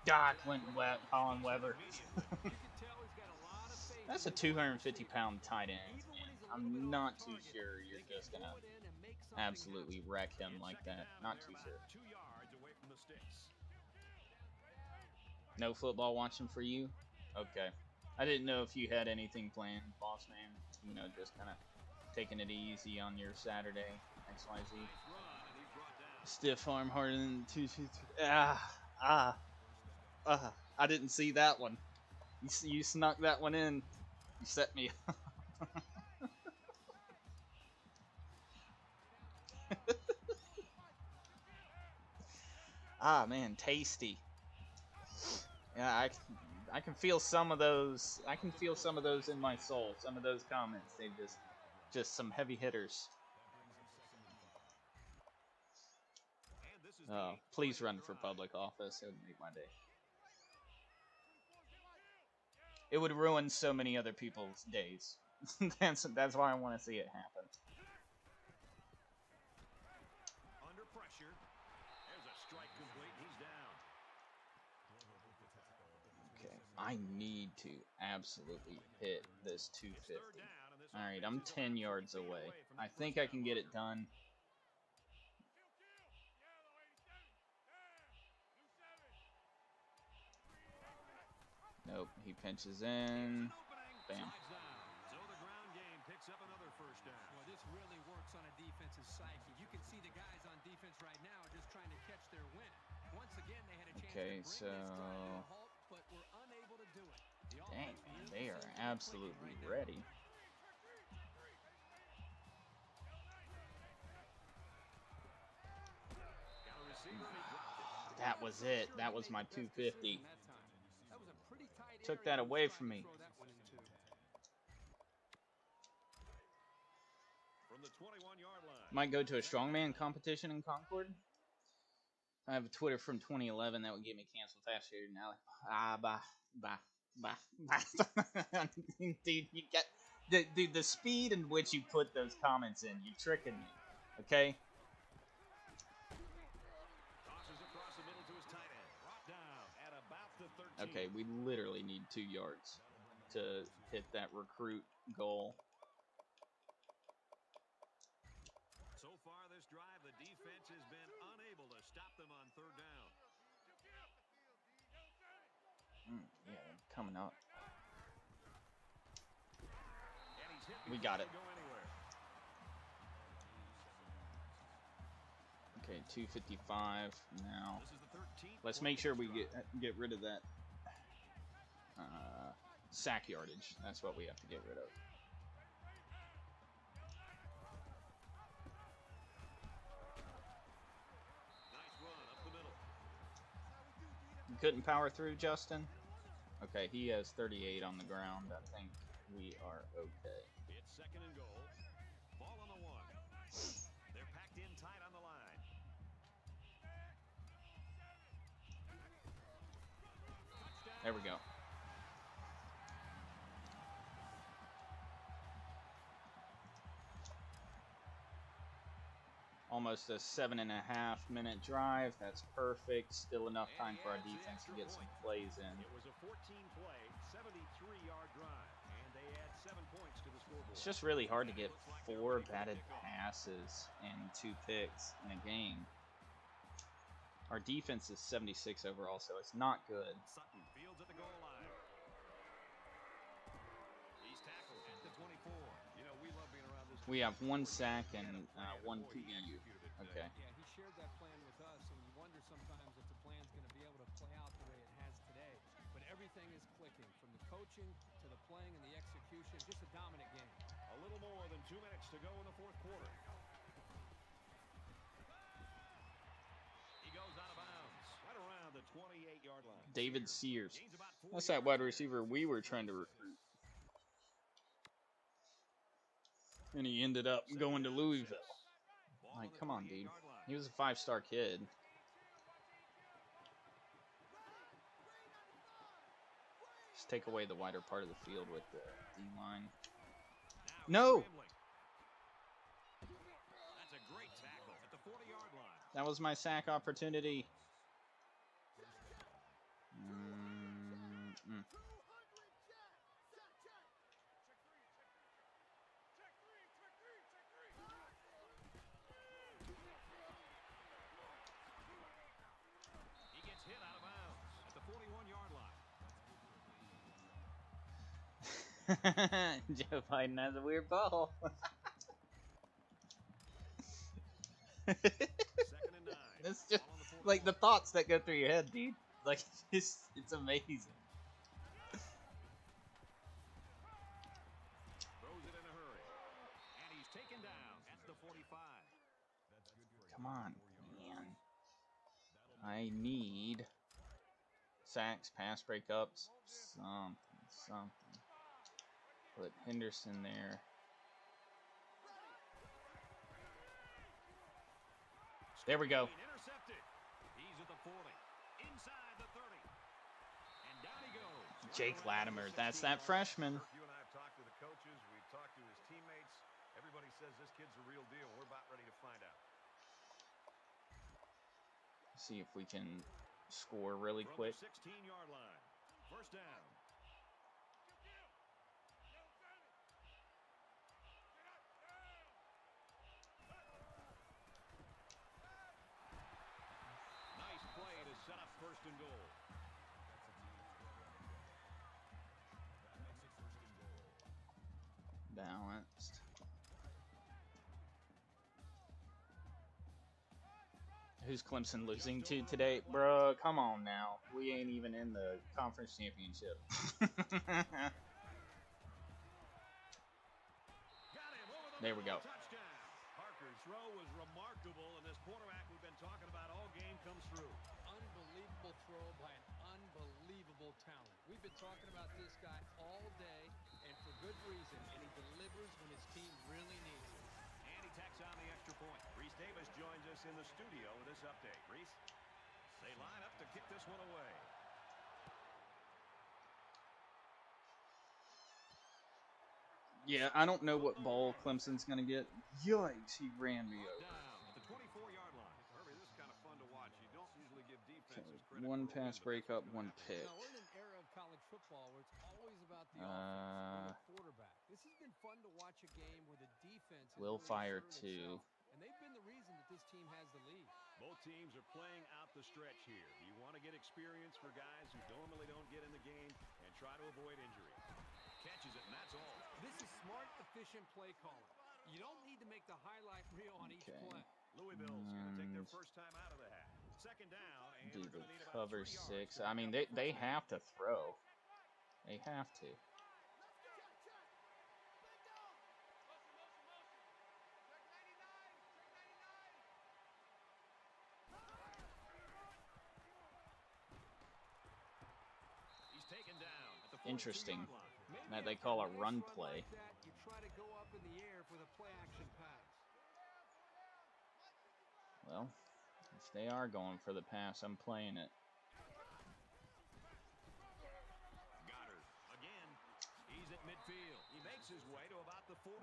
Speaker 1: God, Clint we- Colin Weber.
Speaker 7: You can tell he's got a lot of faith
Speaker 1: That's a 250 pound tight end.
Speaker 7: Even when he's a
Speaker 1: I'm not too sure you're just gonna
Speaker 7: throw it in and make something
Speaker 1: absolutely wreck him like that. Not too sure. No football watching for you? Okay. I didn't know if you had anything planned, boss man. You know, just kind of taking it easy on your Saturday, XYZ.
Speaker 3: Run, and he's brought down.
Speaker 1: Stiff arm harder than two, two, three. Ah, ah, ah. I didn't see that one. You, you snuck that one in. You set me up. Ah, man, tasty. Yeah, I, I can feel some of those. I can feel some of those in my soul. Some of those comments. They just, just some heavy hitters.
Speaker 3: And this is the
Speaker 1: Oh, please run for public office. It would make my day. It would ruin so many other people's days. that's that's why I want to see it happen.
Speaker 3: Under pressure. There's a strike complete. He's down.
Speaker 1: Okay, I need to absolutely hit this 250.
Speaker 3: down, and this
Speaker 1: All right, I'm 10 yards away. I think I can get it done. Nope, he pinches in. Bam.
Speaker 5: Well, this really works on a psyche. You can see the guys on defense right now just trying to catch their. Once again, they had a chance
Speaker 1: Okay,
Speaker 5: to bring
Speaker 1: so-
Speaker 5: a halt, but were unable to do it. The
Speaker 1: Dang, they are absolutely ready. That was it. That was my 250.
Speaker 5: That was a pretty tight
Speaker 1: Took that away from me.
Speaker 5: throw that one into.
Speaker 3: From the 21-yard line.
Speaker 1: Might go to a strongman competition in Concord. I have a Twitter from 2011 that would get me canceled faster now. Ah, bah, bah. dude, you get the dude the speed in which you put those comments in. You're tricking me, okay?
Speaker 3: Tosses across the middle to his tight end. Brought down at about the 13.
Speaker 1: Okay, we literally need two yards to hit that recruit goal.
Speaker 3: So far this drive, the defense has been unable to stop them on third down.
Speaker 1: Mm, yeah, they're coming up.
Speaker 3: And he's hit
Speaker 1: We got it. Okay, 255 now.
Speaker 3: This is the 13th
Speaker 1: Let's make sure we get get rid of that uh, sack yardage. That's what we have to get rid of.
Speaker 3: Nice run up the middle.
Speaker 1: You couldn't power through, Justin? Okay, he has 38 on the ground. I think we are okay.
Speaker 3: It's second and goal. Ball on the one. They're packed in tight on the line.
Speaker 1: There we go. Almost a seven and a half minute drive. That's perfect. Still enough time for our defense to get some plays in.
Speaker 3: It was a 14-play, 73-yard drive, and they add seven points to the scoreboard.
Speaker 1: It's just really hard to get four batted passes and two picks in a game. Our defense is 76 overall, so it's not good.
Speaker 3: Sutton fields at the goal line. He's tackled at the 24. You know, we love being around this.
Speaker 1: We have one sack and uh, one PBU. Okay.
Speaker 5: Yeah, he shared that plan with us, and you wonder sometimes if the plan's going to be able to play out the way it has today. But everything is clicking, from the coaching to the playing and the execution. Just a dominant game.
Speaker 3: A little more than two minutes to go in the fourth quarter. He goes out of bounds right around the 28-yard line.
Speaker 1: David Sears.
Speaker 3: Gains
Speaker 1: That's that wide receiver we were trying to recruit. And he ended up going to Louisville. Like, come on, dude. He was a five star kid. Just take away the wider part of the field with the D line. No!
Speaker 3: That's a great tackle at the 40-yard line.
Speaker 1: That was my sack opportunity. Mm, mm.
Speaker 3: He gets hit out of bounds at the 41-yard line.
Speaker 1: Joe Biden has a weird ball.
Speaker 3: Second and nine.
Speaker 1: That's just
Speaker 3: Ball on the 41.
Speaker 1: like the thoughts that go through your head, dude. Like it's it's amazing.
Speaker 3: Throws it in a hurry. And he's taken down at the 45.
Speaker 1: Come on, man. I need sacks, pass breakups, something, something. Put Henderson there. There we go.
Speaker 3: Intercepted. He's at the 40. Inside the 30. And down he goes.
Speaker 1: Jake Latimer, that's that freshman.
Speaker 3: You and I have talked to the coaches. We've talked to his teammates. Everybody says this kid's a real deal. We're about ready to find out.
Speaker 1: See if we can score really quick.
Speaker 3: 16-yard line. First down.
Speaker 1: Who's Clemson losing to today? Bruh, come on now. We ain't even in the conference championship.
Speaker 3: Got him over the
Speaker 1: There we go.
Speaker 3: Parker's throw was remarkable, and this quarterback we've been talking about all game comes through.
Speaker 5: Unbelievable throw by an unbelievable talent. We've been talking about this guy all day, and for good reason, and he delivers when his team really needs
Speaker 3: point. Reese Davis joins us in the studio with this update. Reese, they line up to kick this one away.
Speaker 1: yeah, I don't know what ball Clemson's gonna get. Yikes, he ran me over.
Speaker 3: The 24-yard line. Herbie, this is kind of fun to watch. You don't usually give
Speaker 1: Okay,
Speaker 3: defenses
Speaker 1: one pass
Speaker 3: win, but
Speaker 1: breakup, one pick.
Speaker 5: Now, we're in an era of college football where it's always about the
Speaker 1: Uh,
Speaker 5: offense quarterback. This has been fun to watch a game where the defense
Speaker 1: Will fire
Speaker 5: asserted
Speaker 1: two.
Speaker 5: Itself, and they've been the reason that this team has the lead.
Speaker 3: Both teams are playing out the stretch here. You want to get experience for guys who normally don't get in the game and try to avoid injury. Catches it, and that's all.
Speaker 5: This is smart, efficient play calling. You don't need to make the highlight reel on each
Speaker 1: Okay.
Speaker 5: play.
Speaker 3: Louisville's going to take their
Speaker 1: And
Speaker 3: first time out of the hat. Second down, and
Speaker 1: Do the
Speaker 3: gonna need about
Speaker 1: cover six. I mean, they they have to throw. They have to.
Speaker 3: He's taken down at the
Speaker 1: Interesting.
Speaker 3: 42-yard line.
Speaker 5: Maybe
Speaker 1: That they call a run play.
Speaker 5: you try to go up in the air for the play action pass.
Speaker 1: Well, if they are going for the pass, I'm playing it.
Speaker 3: Goddard again. He's at midfield. He makes his way to about the 48.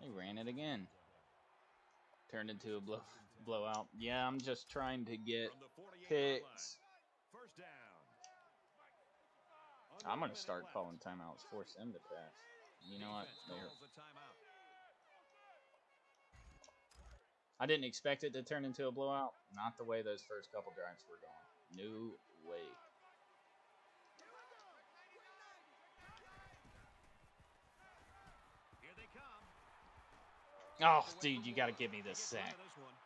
Speaker 1: They ran it again. Turned into a blow blowout. Yeah, I'm just trying to get
Speaker 3: From the 48
Speaker 1: picks.
Speaker 3: First down.
Speaker 1: I'm gonna
Speaker 3: minute
Speaker 1: start
Speaker 3: left.
Speaker 1: calling timeouts, force them to pass. You know what?
Speaker 3: Defense
Speaker 1: There.
Speaker 3: calls a timeout.
Speaker 1: I didn't expect it to turn into a blowout. Not the way those first couple drives were going. No way.
Speaker 3: Here they come.
Speaker 1: Oh, dude, you gotta give me this sack.
Speaker 3: rid of this one.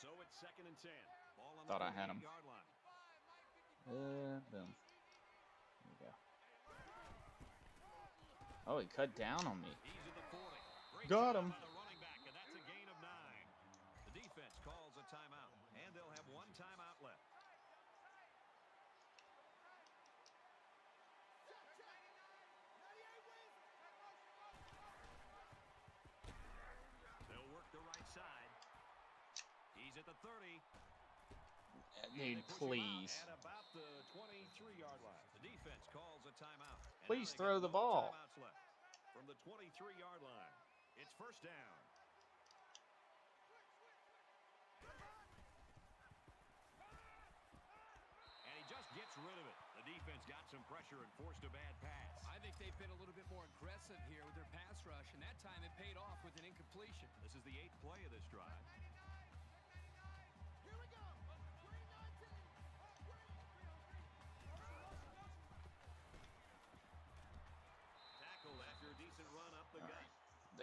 Speaker 3: So it's second and 10. Ball on
Speaker 1: Thought I had him.
Speaker 3: 48-yard.
Speaker 1: Uh, boom. There we go. Oh, he cut down on me.
Speaker 3: He's at the 40. Great
Speaker 1: Got him.
Speaker 3: by the running back, and that's a gain of nine. The defense calls a timeout, and they'll have one timeout left. They'll work the right side. He's at the 30. And they
Speaker 1: Dude,
Speaker 3: push him out
Speaker 1: please.
Speaker 3: At about the 23-yard line. The defense calls a timeout. And now
Speaker 1: Please throw the ball.
Speaker 3: From the 23-yard line, it's first down. And he just gets rid of it. The defense got some pressure and forced a bad pass.
Speaker 5: I think they've been a little bit more aggressive here with their pass rush, and that time it paid off with an incompletion.
Speaker 3: This is the eighth play of this drive.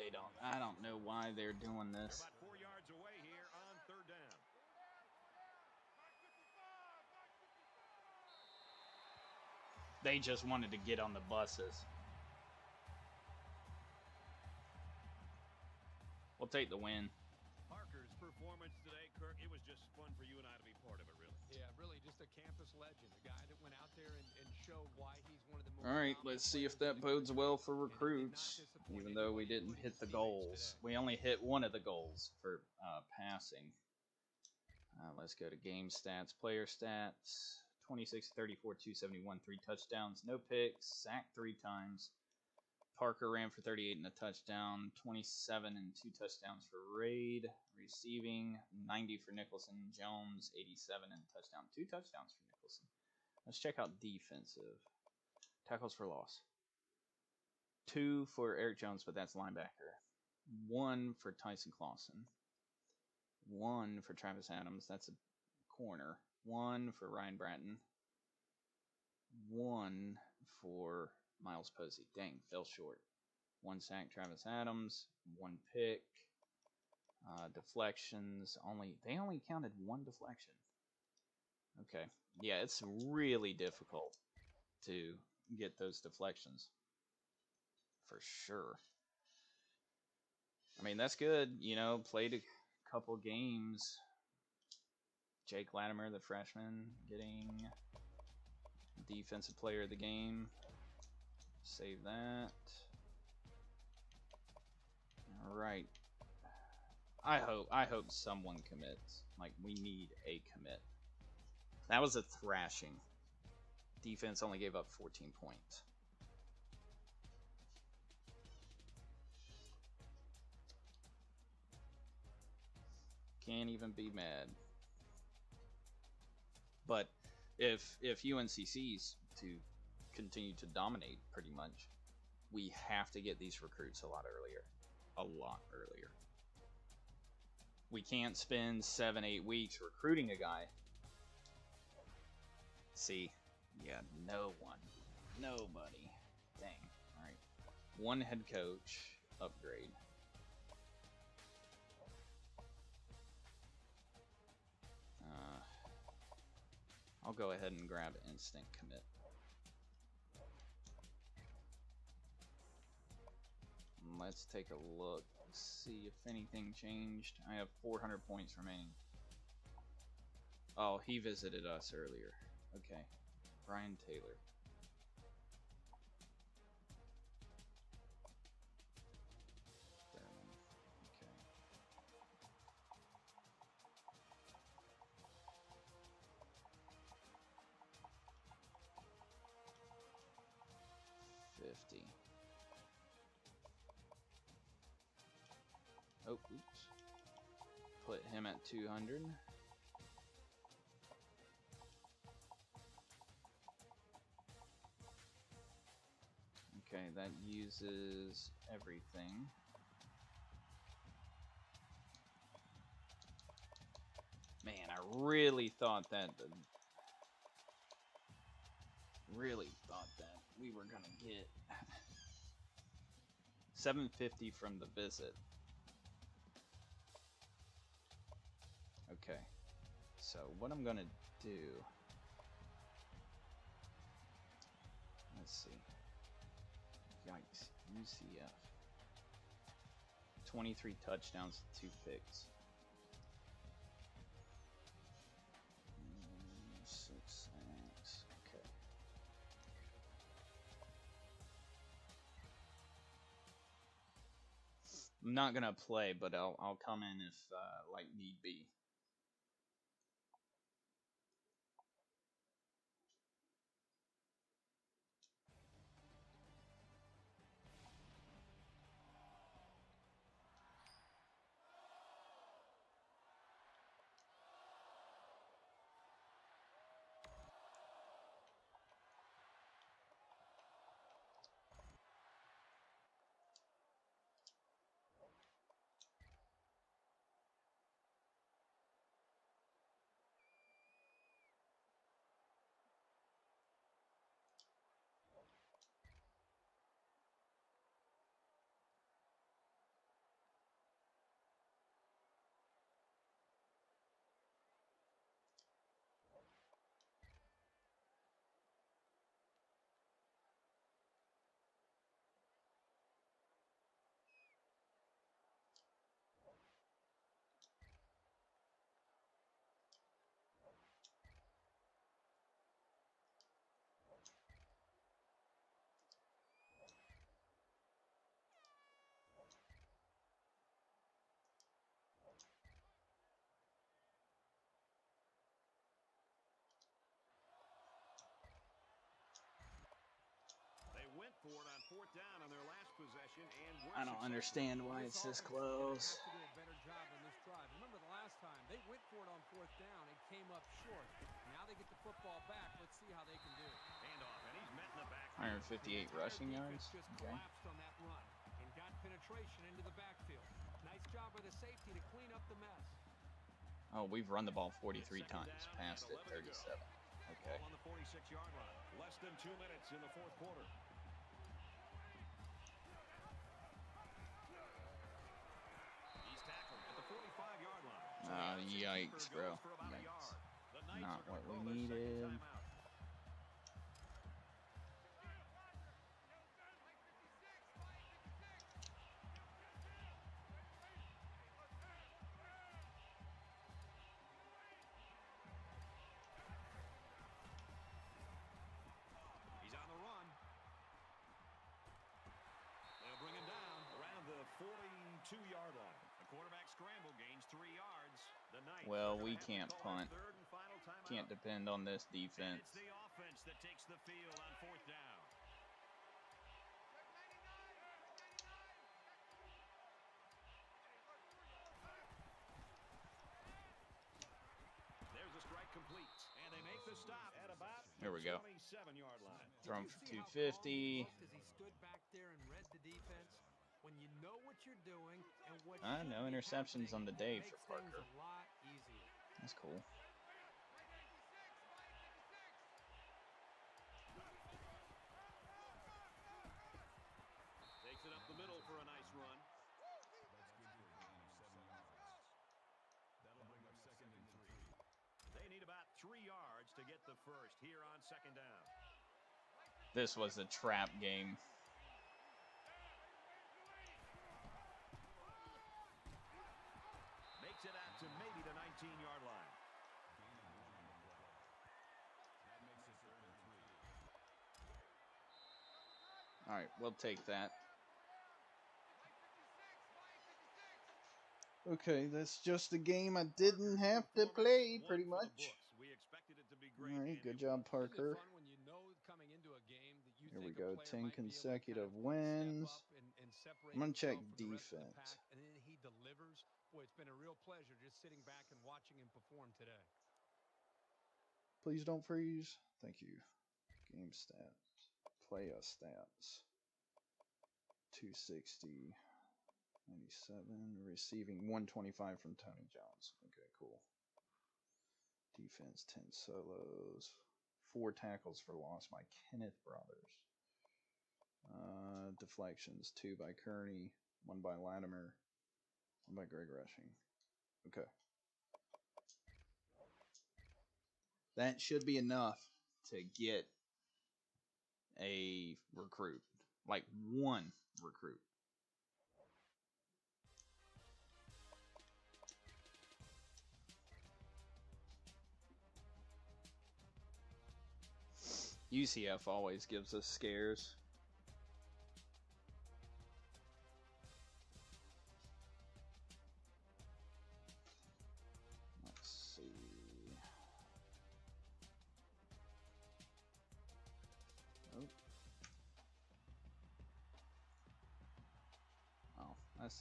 Speaker 1: They don't. I don't know why they're doing this.
Speaker 3: about four yards away here on third down.
Speaker 1: They just wanted to get on the buses. We'll take the win.
Speaker 3: Parker's performance today, Kirk, it was just fun for you and I to be part of it.
Speaker 5: Yeah, really, just a campus legend, a guy that went out there and, and showed why he's one of the most.
Speaker 1: All right, let's see if that bodes well for
Speaker 5: And he did not
Speaker 1: recruits. Even though we didn't hit the goals,
Speaker 5: today.
Speaker 1: we only hit one of the goals for uh, passing. Uh, let's go to game stats, player stats. 26, 34, 271, three touchdowns, no picks, sacked three times. Parker ran for 38 and a touchdown, 27 and two touchdowns for Raid. Receiving 90 for Nicholson. Jones 87 and touchdown, two touchdowns for Nicholson. Let's check out defensive tackles for loss. Two for Eric Jones, but that's linebacker. One for Tyson Clausen. One for Travis Adams. That's a corner. One for Ryan Bratton. One for Miles Posey. Dang, fell short. one sack Travis Adams, one pick, uh, deflections. Only they only counted one deflection. Okay, yeah, it's really difficult to get those deflections for sure. I mean, that's good. You know, played a couple games. Jake Latimer, the freshman, getting defensive player of the game. Save that. All right. I hope I hope someone commits. Like we need a commit. That was a thrashing. Defense only gave up 14 points. Can't even be mad. But if if UNCC's to continue to dominate pretty much, we have to get these recruits a lot earlier. A lot earlier. We can't spend seven, eight weeks recruiting a guy. See, yeah, no one. Nobody. Dang. Alright. One head coach upgrade. Uh, I'll go ahead and grab instant commit. Let's take a look, see if anything changed. I have 400 points remaining. Oh, he visited us earlier. Okay. Brian Taylor. 200. Okay, that uses everything. Man, I really thought that really thought that we were gonna get 750 from the visit. Okay, so what I'm gonna do, let's see. Yikes. UCF. 23 touchdowns, 2 picks. Mm, 6 sacks. Okay. I'm not gonna play, but I'll I'll come in if uh, like need be. I don't understand why it's this close.
Speaker 5: To do a better job on this drive. Remember the last time they went for it on fourth down and came up short. Now they get the football back. Let's see how they can do.
Speaker 3: Handoff, and he's met in the backfield.
Speaker 1: 158 rushing yards.
Speaker 5: Just
Speaker 1: Okay.
Speaker 5: collapsed on that run and got penetration into the backfield. Nice job by the safety to clean up the mess.
Speaker 1: Oh, we've run the ball 43
Speaker 3: Second
Speaker 1: times, passed
Speaker 3: and
Speaker 1: it
Speaker 3: 11 to go.
Speaker 1: 37. Okay.
Speaker 3: On the 46-yard line. Less than two minutes in the fourth quarter.
Speaker 1: Yikes, bro. That's not what we needed.
Speaker 3: He's on the run. They'll bring him down around the 42-yard line. The quarterback scramble gains three yards. The Knights
Speaker 1: Well, we can't punt.
Speaker 3: third and final timeout.
Speaker 1: Can't depend on this defense.
Speaker 3: it's the offense that takes the field on fourth down. There's a strike complete. And they make the stop at about
Speaker 1: Here we go.
Speaker 3: 27-yard line.
Speaker 1: Thrown for
Speaker 5: you see how calm he
Speaker 1: 250.
Speaker 5: As he stood back there and read the defense. When you know what you're doing and what
Speaker 1: Ah,
Speaker 5: should
Speaker 1: no interceptions on the day for Parker.
Speaker 5: A lot easier.
Speaker 1: That's cool.
Speaker 3: Takes it up the middle for a nice run. They need about three yards to get the first here on second down.
Speaker 1: This was a trap game.
Speaker 3: Makes it out to maybe the 19-yard line.
Speaker 1: All right, we'll take that. Okay, that's just a game I didn't have to play, pretty much.
Speaker 3: books. We expected it to be great,
Speaker 1: right, good job. Parker.
Speaker 5: Isn't it fun when you know coming into a game that you
Speaker 1: Here we go, 10
Speaker 5: might be able to kind
Speaker 1: consecutive wins.
Speaker 5: step up and, and separate
Speaker 1: I'm gonna check
Speaker 5: himself from the rest of the
Speaker 1: defense.
Speaker 5: and then he delivers. Boy, it's been a real pleasure just sitting back and watching him perform today.
Speaker 1: Please don't freeze. Thank you. Game stats. Player stats. 260. 97. Receiving 125 from Tony Jones. Okay, cool. Defense 10 solos. Four tackles for loss by Kenneth Brothers. Uh, deflections, two by Kearney, one by Latimer, one by Greg Rushing. Okay. That should be enough to get a recruit. Like one recruit. UCF always gives us scares.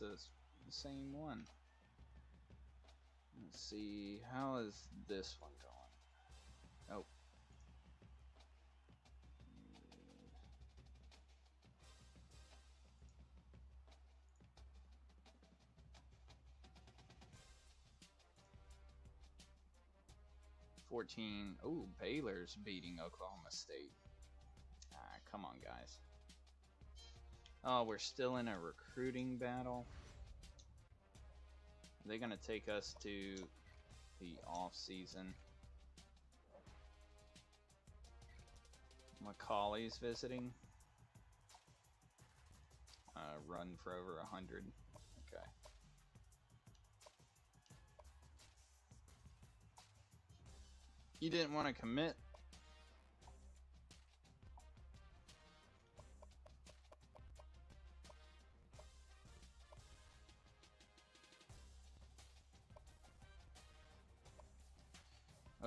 Speaker 1: That's the the same one. Let's see. How is this one going? Oh. Fourteen. Oh, Baylor's beating Oklahoma State. Ah, come on, guys. Oh, we're still in a recruiting battle. Are they gonna take us to the off season? Macaulay's visiting. Uh, run for over a hundred. Okay. You didn't want to commit.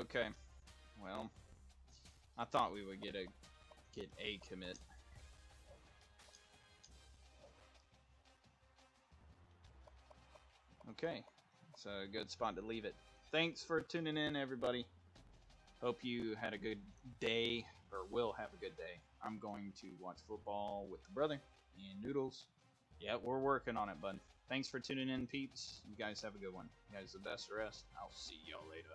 Speaker 1: Okay. Well, I thought we would get a get a commit. Okay. It's a good spot to leave it. Thanks for tuning in everybody. Hope you had a good day or will have a good day. I'm going to watch football with the brother and Noodles. Yeah, we're working on it, bud. Thanks for tuning in, peeps. You guys have a good one. You guys the best rest. I'll see y'all later.